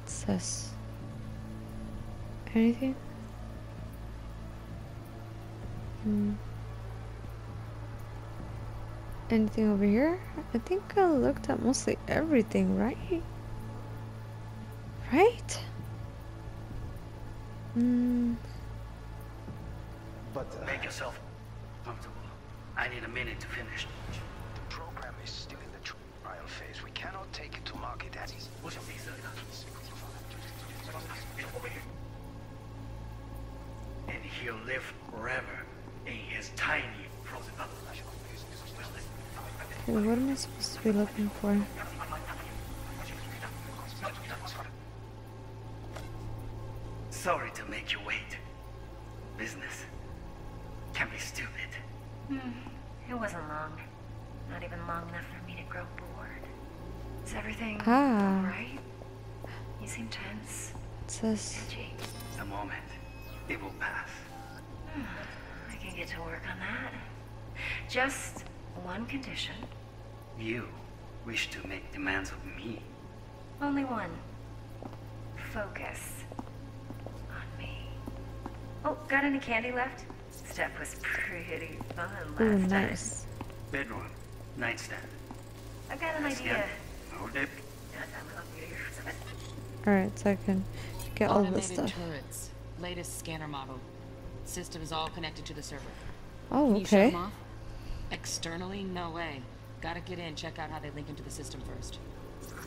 What's this? Anything? Hmm. Anything over here? I think I looked at mostly everything, right? Right? For? Sorry to make you wait. Business can be stupid. Hmm. It wasn't long. Not even long enough for me to grow bored. Is everything Ah. alright? You seem tense. What's this? Edgy. A moment. It will pass. I can get to work on that. Just one condition. You wish to make demands of me. Only one. Focus. On me. Oh, got any candy left? Step was pretty fun last Ooh, time. nice. Bedroom. Nightstand. I've got an idea. Hold it. Alright, so I can get all this Automated stuff. turrets. Latest scanner model. System is all connected to the server. Oh, Can you shut okay. 'em off? Externally, no way. Gotta get in, check out how they link into the system first.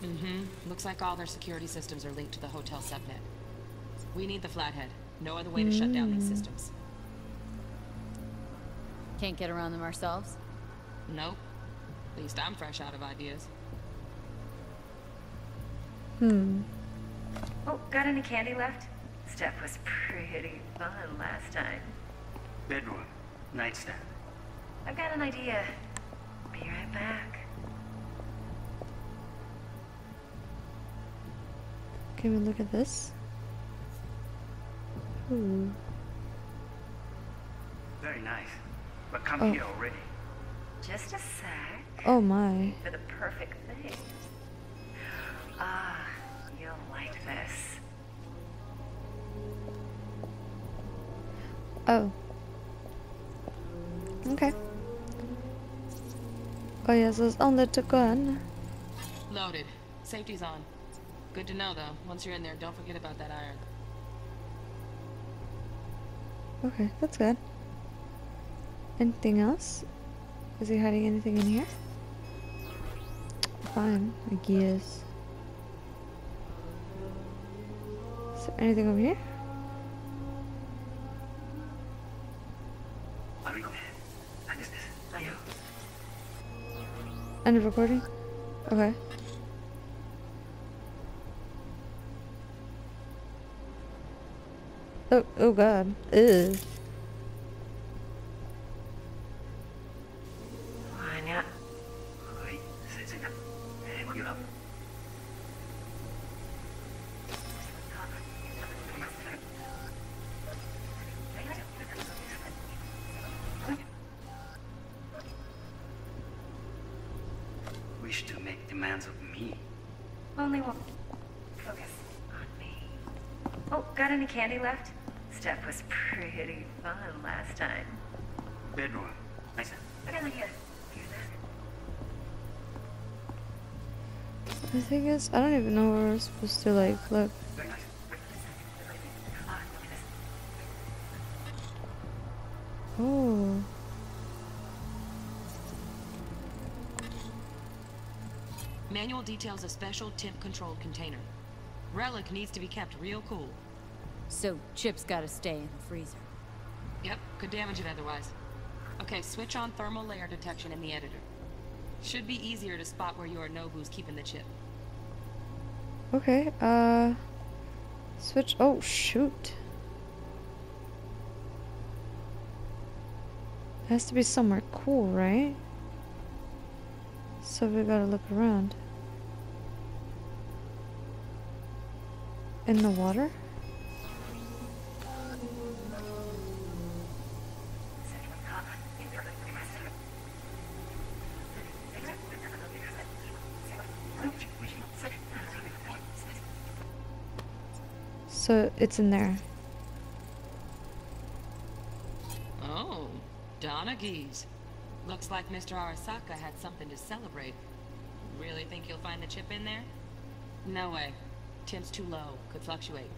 Mm-hmm. Looks like all their security systems are linked to the hotel subnet. We need the flathead. No other way to shut down these Mm. systems. Can't get around them ourselves? Nope. At least I'm fresh out of ideas. Hmm. Oh, got any candy left? Steph was pretty fun last time. Bedroom. Nightstand. I've got an idea. Be right back. Can we look at this? Ooh. Very nice. But come Oh. here already. Just a sec. Oh my. For the perfect thing. Ah, you'll like this. Oh. Oh yes, it's only to gun. Loaded. Safety's on. Good to know, though. Once you're in there, don't forget about that iron. Okay, that's good. Anything else? Is he hiding anything in here? Fine, I guess. Is there anything over here? End of recording? Okay. Oh, oh god. Ew. Even we're supposed to like look. Oh. Manual details a special temp-controlled container. Relic needs to be kept real cool. So Chip's gotta stay in the freezer. Yep, could damage it otherwise. Okay, switch on thermal layer detection in the editor. Should be easier to spot where Yorinobu's keeping the chip. Okay, uh. Switch. Oh, shoot. It has to be somewhere cool, right? So we gotta look around. In the water? It's in there. Oh, Donaghys. Looks like Mr. Arasaka had something to celebrate. Really think you'll find the chip in there? No way. Temp's too low. Could fluctuate.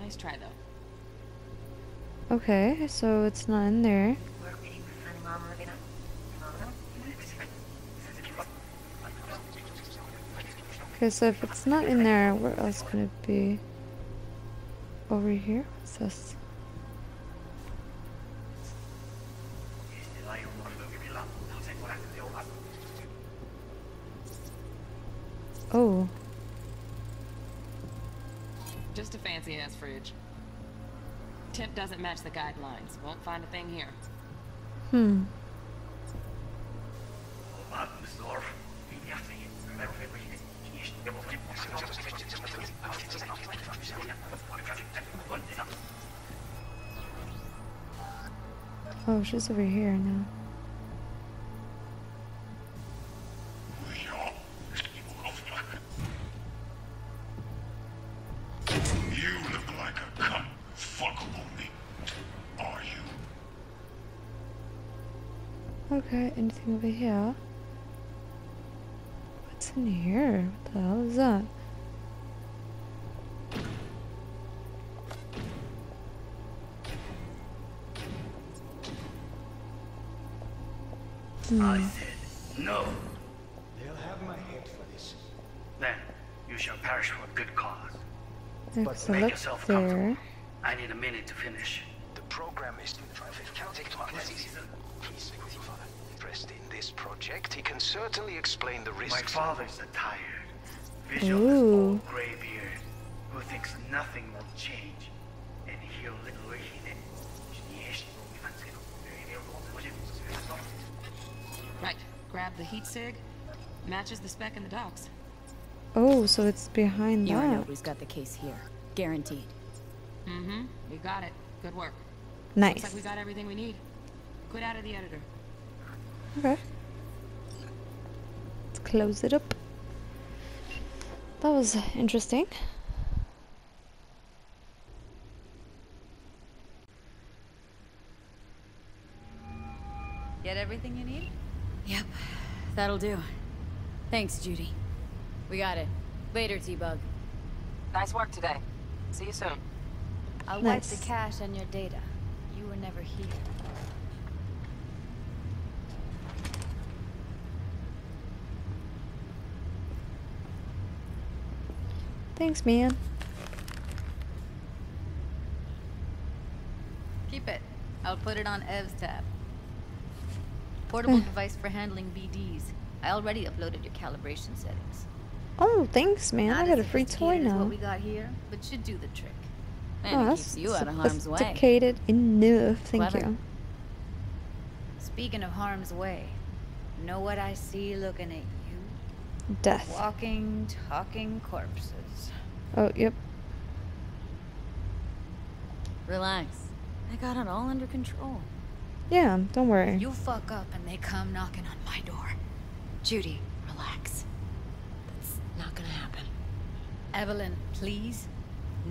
Nice try, though. Okay, so it's not in there. Okay, so if it's not in there, where else could it be? Over here? What's this? Oh, Just a fancy-ass fridge. Tip doesn't match the guidelines. Won't find a thing here. hmm. She's over here now. I Hmm. said no. They'll have my head for this. Then you shall perish for a good cause. Next, Make yourself there. comfortable. I need a minute to finish. The program is to Take my Please speak with your father. Interested in this project, he can certainly explain the risks. My risks. father's a tired, visionless old graybeard who thinks nothing will change, and he'll literally Right. Grab the heat sig matches the spec in the docs. Oh, so it's behind You that. know who's got the case here. Guaranteed. Mm-hmm. We got it. Good work. Nice. Looks like we got everything we need. Quit out of the editor. Okay. Let's close it up. That was interesting. Get everything you need? Yep, that'll do. Thanks, Judy. We got it. Later, T-Bug. Nice work today. See you soon. I'll Nice. wipe the cache and your data. You were never here. Thanks, man. Keep it. I'll put it on Ev's tab. Portable hmm. device for handling BDs. I already uploaded your calibration settings. Oh, thanks, man. I Not got a free toy now. What we got here, but should do the trick. Oh, and oh, that's you out of harm's way. enough. Thank Clever. you. Speaking of harm's way, know what I see looking at you? Death. Walking, talking corpses. Oh, yep. Relax. I got it all under control. Yeah, don't worry. You fuck up and they come knocking on my door. Judy, relax. That's not gonna happen. Evelyn, please.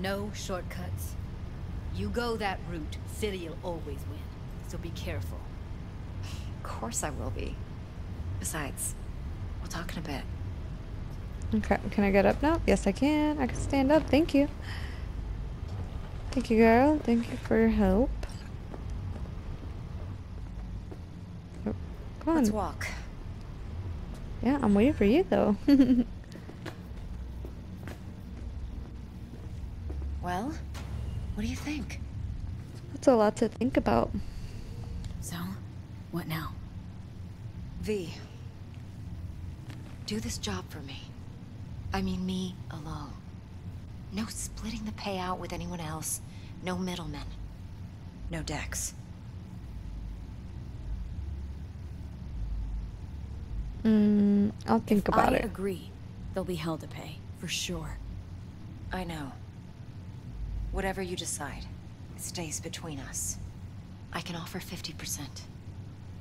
No shortcuts. You go that route, City'll always win. So be careful. Of course I will be. Besides, we'll talk in a bit. Okay, can I get up now? Yes, I can. I can stand up. Thank you. Thank you, girl. Thank you for your help. Come on. Let's walk. Yeah, I'm waiting for you, though. Well, what do you think? That's a lot to think about. So, what now? V. Do this job for me. I mean me alone. No splitting the payout with anyone else. No middlemen. No decks. Mm, I'll think about I it. agree. They'll be hell to pay, for sure. I know. Whatever you decide, it stays between us. I can offer 50%.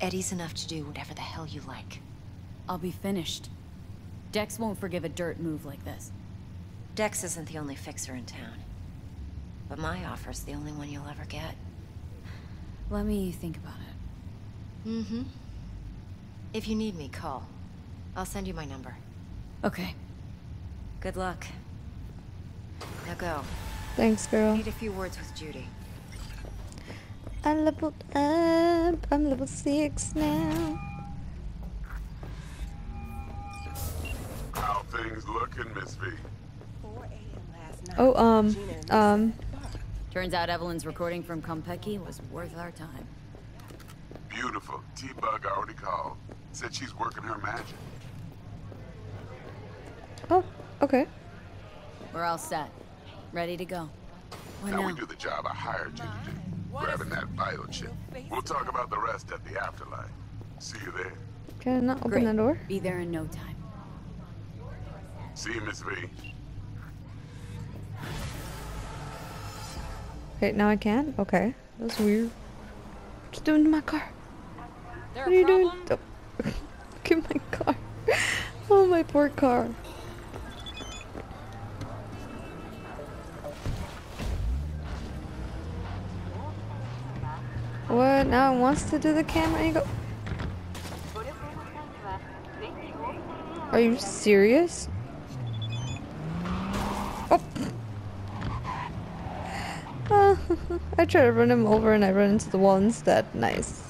Eddie's enough to do whatever the hell you like. I'll be finished. Dex won't forgive a dirt move like this. Dex isn't the only fixer in town. But my offer's the only one you'll ever get. Let me think about it. Mm-hmm. If you need me, call. I'll send you my number. Okay. Good luck. Now go. Thanks, girl. I Need a few words with Judy. I leveled up. I'm level six now. How things looking, Miss V? Oh, um, um, Turns out Evelyn's recording from Konpeki was worth our time. Beautiful. T-Bug already called. Said she's working her magic. Oh, okay. We're all set. Ready to go. What now now? we do the job I hired you to do. Grabbing that vital chip. We'll talk about the rest at the afterlife. See you there. Can I not open Great. the door? Be there in no time. See you, Miss V. Okay, now I can? Okay. That's weird. What you doing to my car? There What are you problem? doing? Oh, Look at my car. Oh, my poor car. What? Now it wants to do the camera angle? Are you serious? Oh. I try to run him over and I run into the wall instead. Nice.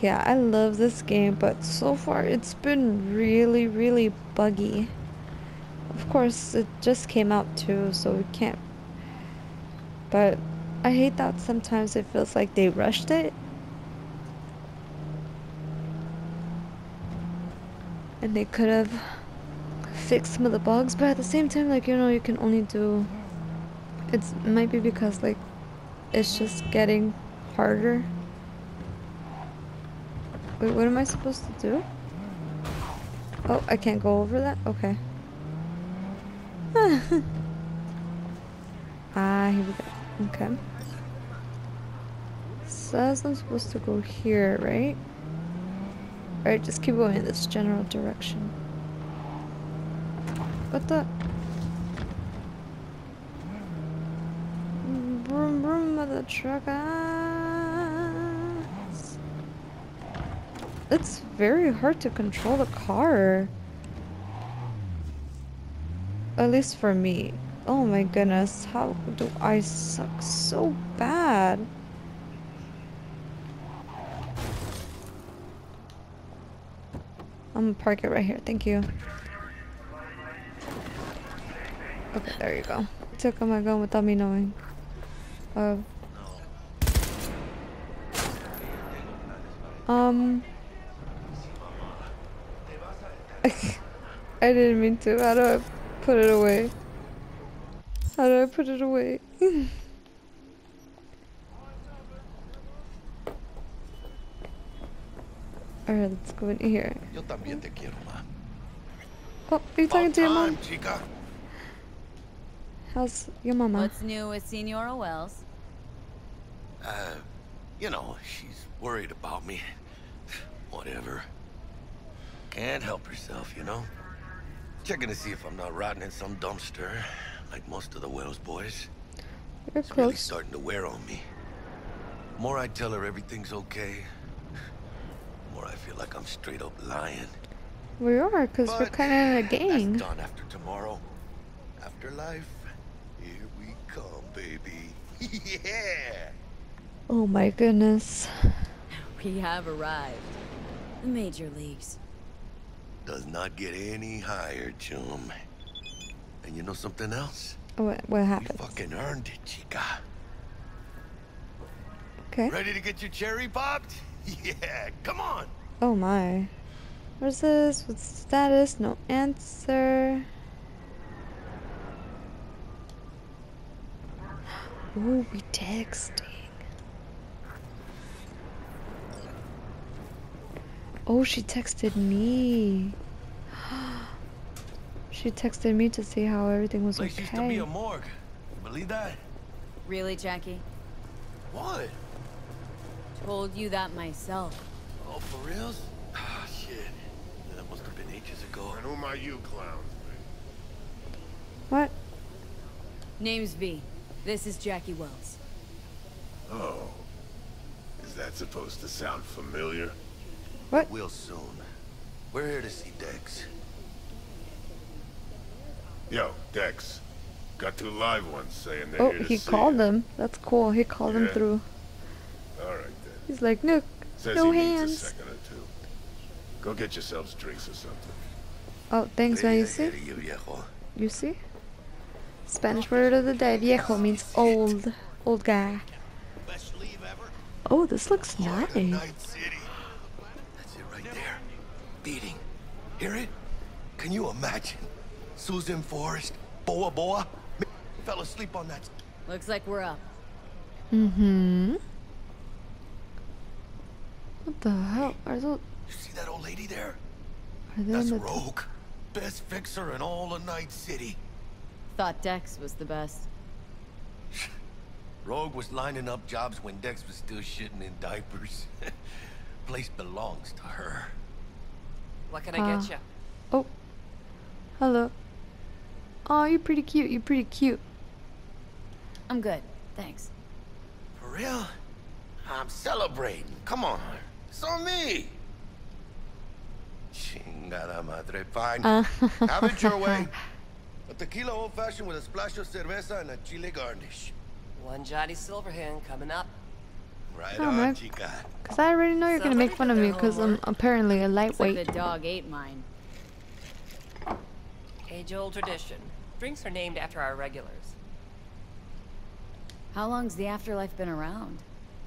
Yeah, I love this game, but so far it's been really, really buggy. Of course, it just came out too, so we can't. But I hate that sometimes it feels like they rushed it. And they could have fixed some of the bugs, but at the same time, like, you know, you can only do. It's it might be because, like, it's just getting harder Wait, what am I supposed to do? Oh, I can't go over that? Okay. ah, here we go. Okay. Says I'm supposed to go here, right? Alright, just keep going in this general direction. What the? Vroom vroom of the. It's very hard to control the car. At least for me. Oh my goodness, how do I suck so bad? I'm gonna park it right here, thank you. Okay, there you go. Took out my gun without me knowing. Uh, um. I didn't mean to. How do I put it away? How do I put it away? Alright, let's go in here. Yo también te quiero, ma. Oh, are you talking to your mom? Time, chica. How's your mama? What's new with Senora Wells? Uh, you know, she's worried about me. Whatever. Can't help herself, you know? Checking to see if I'm not rotting in some dumpster, like most of the Wells boys. You're It's really starting to wear on me. The more I tell her everything's okay, more I feel like I'm straight up lying. We are, because we're kind of in a gang. That's done after tomorrow. Afterlife, here we come, baby. yeah! Oh my goodness. We have arrived. The major leagues. Does not get any higher, chum. And you know something else? What, what happened? Fucking earned it, chica. Okay. Ready to get your cherry popped? Yeah, come on. Oh my. What's this? What's the status? No answer. Ooh, we texting. Oh, she texted me. She texted me to see how everything was Place used to be a morgue. Believe that? Really, Jackie? What? Told you that myself. Oh, for reals? Ah, shit. That must have been ages ago. And who are you clown? What? Name's V. This is Jackie Wells. Oh. Is that supposed to sound familiar? What? We'll soon. We're here to see Dex. Yo, Dex. Got two live ones saying they're Oh, here to he see called you. them. That's cool. He called them through. All right then. He's like, Nook, Says no he needs a hands. second or two. Go get yourselves drinks or something. Oh, thanks, man. You see? You viejo. You see? Spanish word of the day. Viejo means old. Old guy. Oh, this looks nice. Night City. That's it right there. Beating. Hear it? Can you imagine? Susan Forrest, Boa Boa, fell asleep on that. Looks like we're up. Mm-hmm. What the hell? Are those... You see that old lady there? Are they That's the... Rogue. Best fixer in all of Night City. Thought Dex was the best. Rogue was lining up jobs when Dex was still shitting in diapers. Place belongs to her. What can I Uh, get you? Oh. Hello. Oh, you're pretty cute. You're pretty cute. I'm good. Thanks. For real? I'm celebrating. Come on. So me. Chingada madre. Fine. Uh. Have it your way. A tequila old fashioned with a splash of cerveza and a chile garnish. One Johnny Silverhand coming up. Right Oh, on, man. chica. Because I already know you're going to make fun of me because I'm apparently a Looks like lightweight. the dog ate mine. Age-old tradition. Drinks are named after our regulars. How long's the afterlife been around?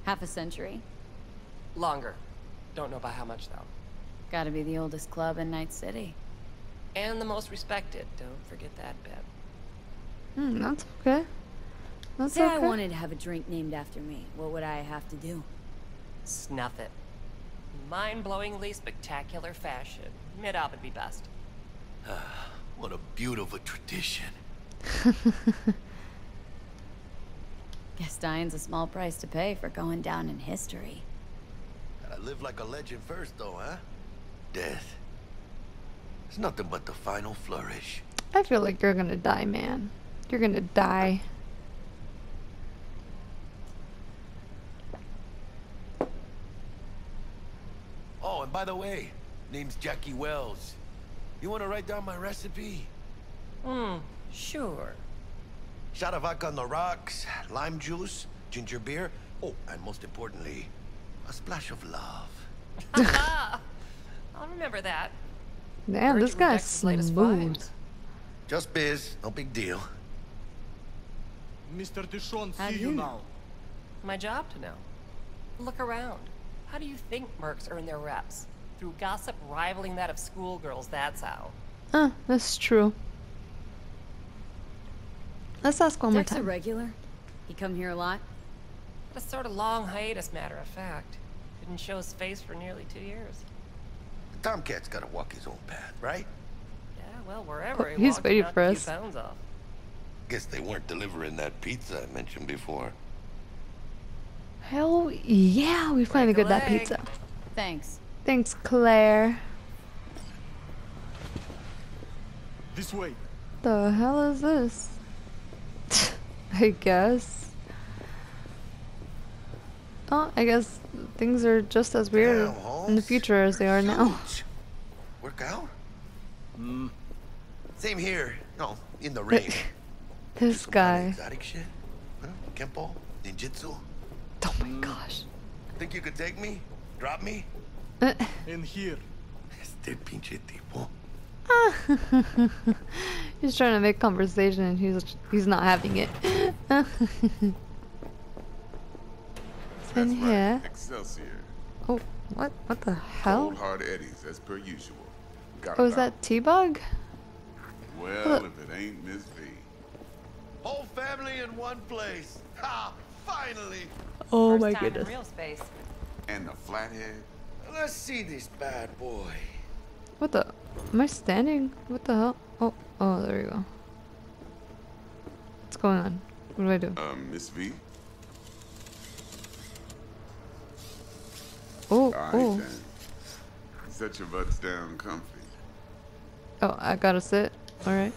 Half a century? Longer. Don't know by how much, though. Gotta be the oldest club in Night City. And the most respected. Don't forget that bit. Hmm, that's okay. That's Say okay. I wanted to have a drink named after me. What would I have to do? Snuff it. Mind-blowingly spectacular fashion. Mid-op would be best. what a beautiful tradition. Guess dying's a small price to pay for going down in history. Gotta live like a legend first, though, huh? Death. It's nothing but the final flourish. I feel like you're gonna die, man. You're gonna die. Oh, and by the way, name's Jackie Wells. You wanna write down my recipe? Hmm, sure. Shot of vodka on the rocks, lime juice, ginger beer. Oh, and most importantly, a splash of love. I'll remember that. Damn, this guy's Dex's latest smooth. Just biz, no big deal. Mr. DeShawn, see you you now. My job to know. Look around. How do you think mercs earn their reps? Through gossip rivaling that of schoolgirls, that's how. Uh, that's true. Let's ask one more Dex a regular? He come here a lot? A sort of long hiatus, matter of fact. Didn't show his face for nearly two years. The Tomcat's gotta walk his own path, right? Yeah, well, wherever Oh, he he's walked, ready he knocked for us. pounds off. Guess they weren't delivering that pizza I mentioned before. Hell yeah, we finally got that pizza. Thanks. Thanks, Claire. This way. The hell is this? I guess. Oh, I guess things are just as weird in the future as they are now. Work out? Mm. Same here. No, in the rain. This guy. Exotic shit? Huh? Kempo? Ninjutsu? Oh my gosh. Think you could take me? Drop me? In here. Este pinche tipo. he's trying to make conversation and he's he's not having it. it's in here. Excelsior. Oh, what? What the hell? Cold hard eddies as per usual. Got Oh, is that T-Bug? Well, if it ain't Miss V. Whole family in one place. Ha! Finally! Oh First my time in goodness. real space. And the flathead. Let's see this bad boy. What the? Am I standing? What the hell? Oh, oh, there you go. What's going on? What do I do? Um, Miss V. Oh, Alright oh. Set your butts down comfy. Oh, I gotta sit. All right.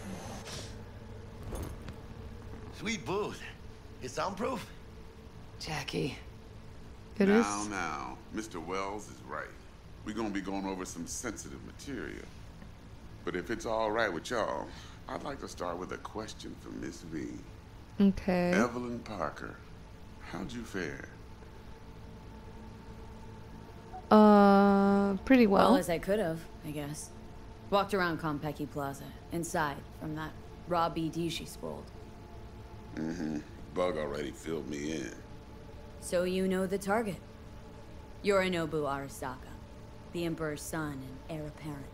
Sweet booth. It's soundproof? Jackie. It is. now, now, Mr. Wells is right. We're gonna be going over some sensitive material. But if it's all right with y'all, I'd like to start with a question for Miss V. Okay. Evelyn Parker, how'd you fare? Uh, pretty well. Well as I could have, I guess. Walked around Konpeki Plaza, inside, from that raw BD she spoiled. Mm-hmm. Bug already filled me in. So you know the target. Yorinobu Arasaka, the Emperor's son and heir apparent.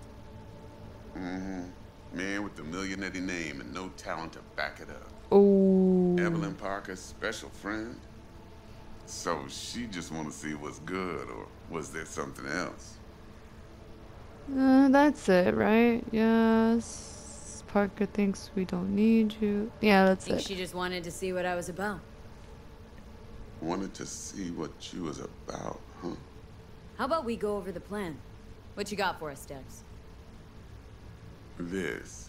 Mm-hmm. Man with the millionaire name and no talent to back it up. Oh. Evelyn Parker's special friend? So she just want to see what's good, or was there something else? Uh, that's it, right? Yes. Parker thinks we don't need you. Yeah, that's Think it. she just wanted to see what I was about. Wanted to see what you was about, huh? How about we go over the plan? What you got for us, Dex? This.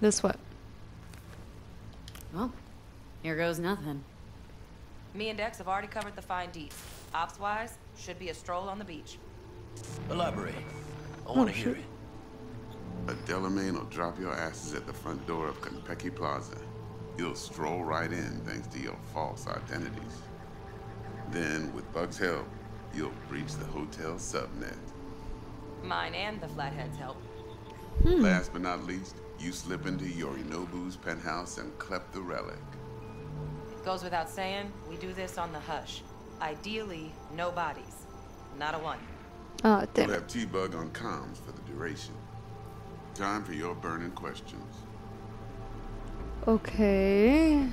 This what? Well, here goes nothing. Me and Dex have already covered the fine deets. Ops-wise, should be a stroll on the beach. Elaborate. I Oh, want to hear it. A Delamain will drop your asses at the front door of Konpeki Plaza. You'll stroll right in thanks to your false identities. Then, with Bug's help, you'll breach the hotel subnet. Mine and the Flathead's help. Last hmm. but not least, you slip into Yorinobu's penthouse and clep the relic. Goes without saying, we do this on the hush. Ideally, no bodies. Not a one. Oh, damn We'll have T-Bug on comms for the duration. Time for your burning questions. Okay.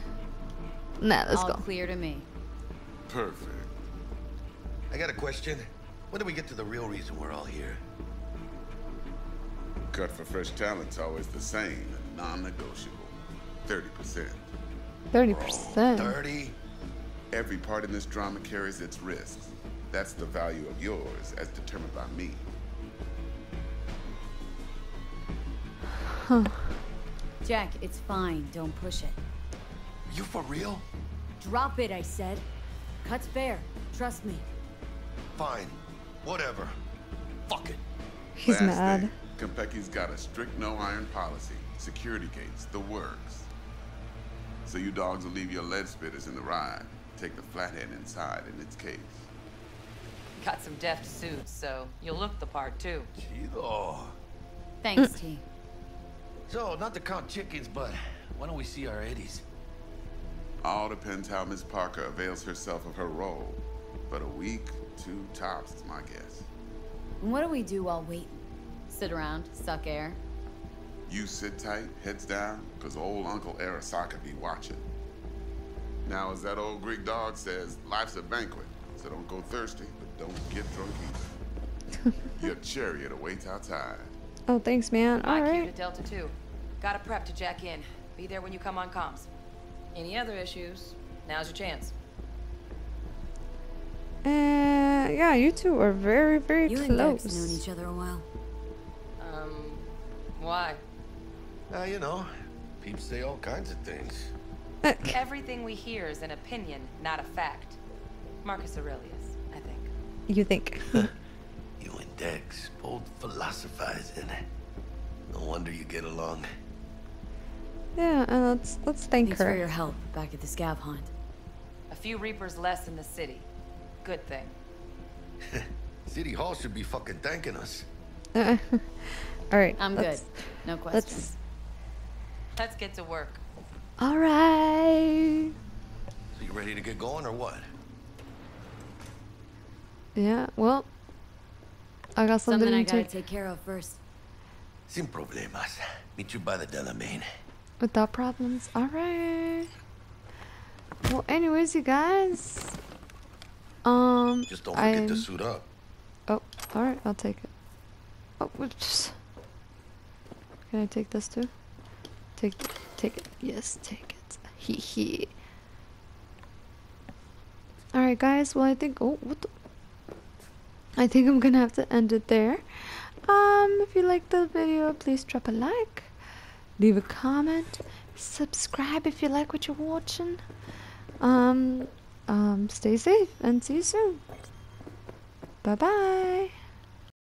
Nah, let's All go. clear to me. Perfect. I got a question. When do we get to the real reason we're all here? Cut for fresh talent's always the same, non-negotiable. 30%. 30%. 30? Every part in this drama carries its risks. That's the value of yours, as determined by me. Huh. Jack, it's fine. Don't push it. You for real? Drop it, I said. Cut's fair. Trust me. Fine. Whatever. Fuck it. He's Last mad. thing, Konpeki's got a strict no-iron policy. Security gates, the works. So you dogs will leave your lead spitters in the ride. Take the flathead inside in its case. Got some deft suits, so you'll look the part too. Chido. Thanks, T. So, not to count chickens, but why don't we see our Eddies? All depends how Miss Parker avails herself of her role. But a week, two tops is my guess. And what do we do while waiting? Sit around, suck air? You sit tight, heads down, because old Uncle Arasaka be watching. Now, as that old Greek dog says, life's a banquet, so don't go thirsty, but don't get drunk either. Your chariot awaits outside. Oh, thanks, man. My cue to Delta 2. Gotta prep to jack in. Be there when you come on comms. Any other issues? Now's your chance. Uh, yeah, you two are very, very You and Dex known each other a while. Um, why? Uh, you know, peeps say all kinds of things. Everything we hear is an opinion, not a fact. Marcus Aurelius, I think. You think? You and Dex, both philosophizing. No wonder you get along. yeah, and let's let's thank Thanks her. for your help back at the scav hunt. A few Reapers less in the city. Good thing. City Hall should be fucking thanking us. All right. I'm good. No Let's. questions. Let's get to work. All right. So you ready to get going or what? Yeah. Well, I got something, Something I to gotta take take care of first. Sin problemas. Meet you by the Delamain. without problems. All right. Well, anyways, you guys. Um. Just don't forget I- to suit up. Oh, all right. I'll take it. Oh, whoops. Can I take this too? Take, take it. Yes, take it. Hee hee. All right, guys. Well, I think. Oh, what the? I think I'm gonna have to end it there. Um, if you liked the video, please drop a like, leave a comment, subscribe if you like what you're watching. Um, um, stay safe and see you soon. Bye bye.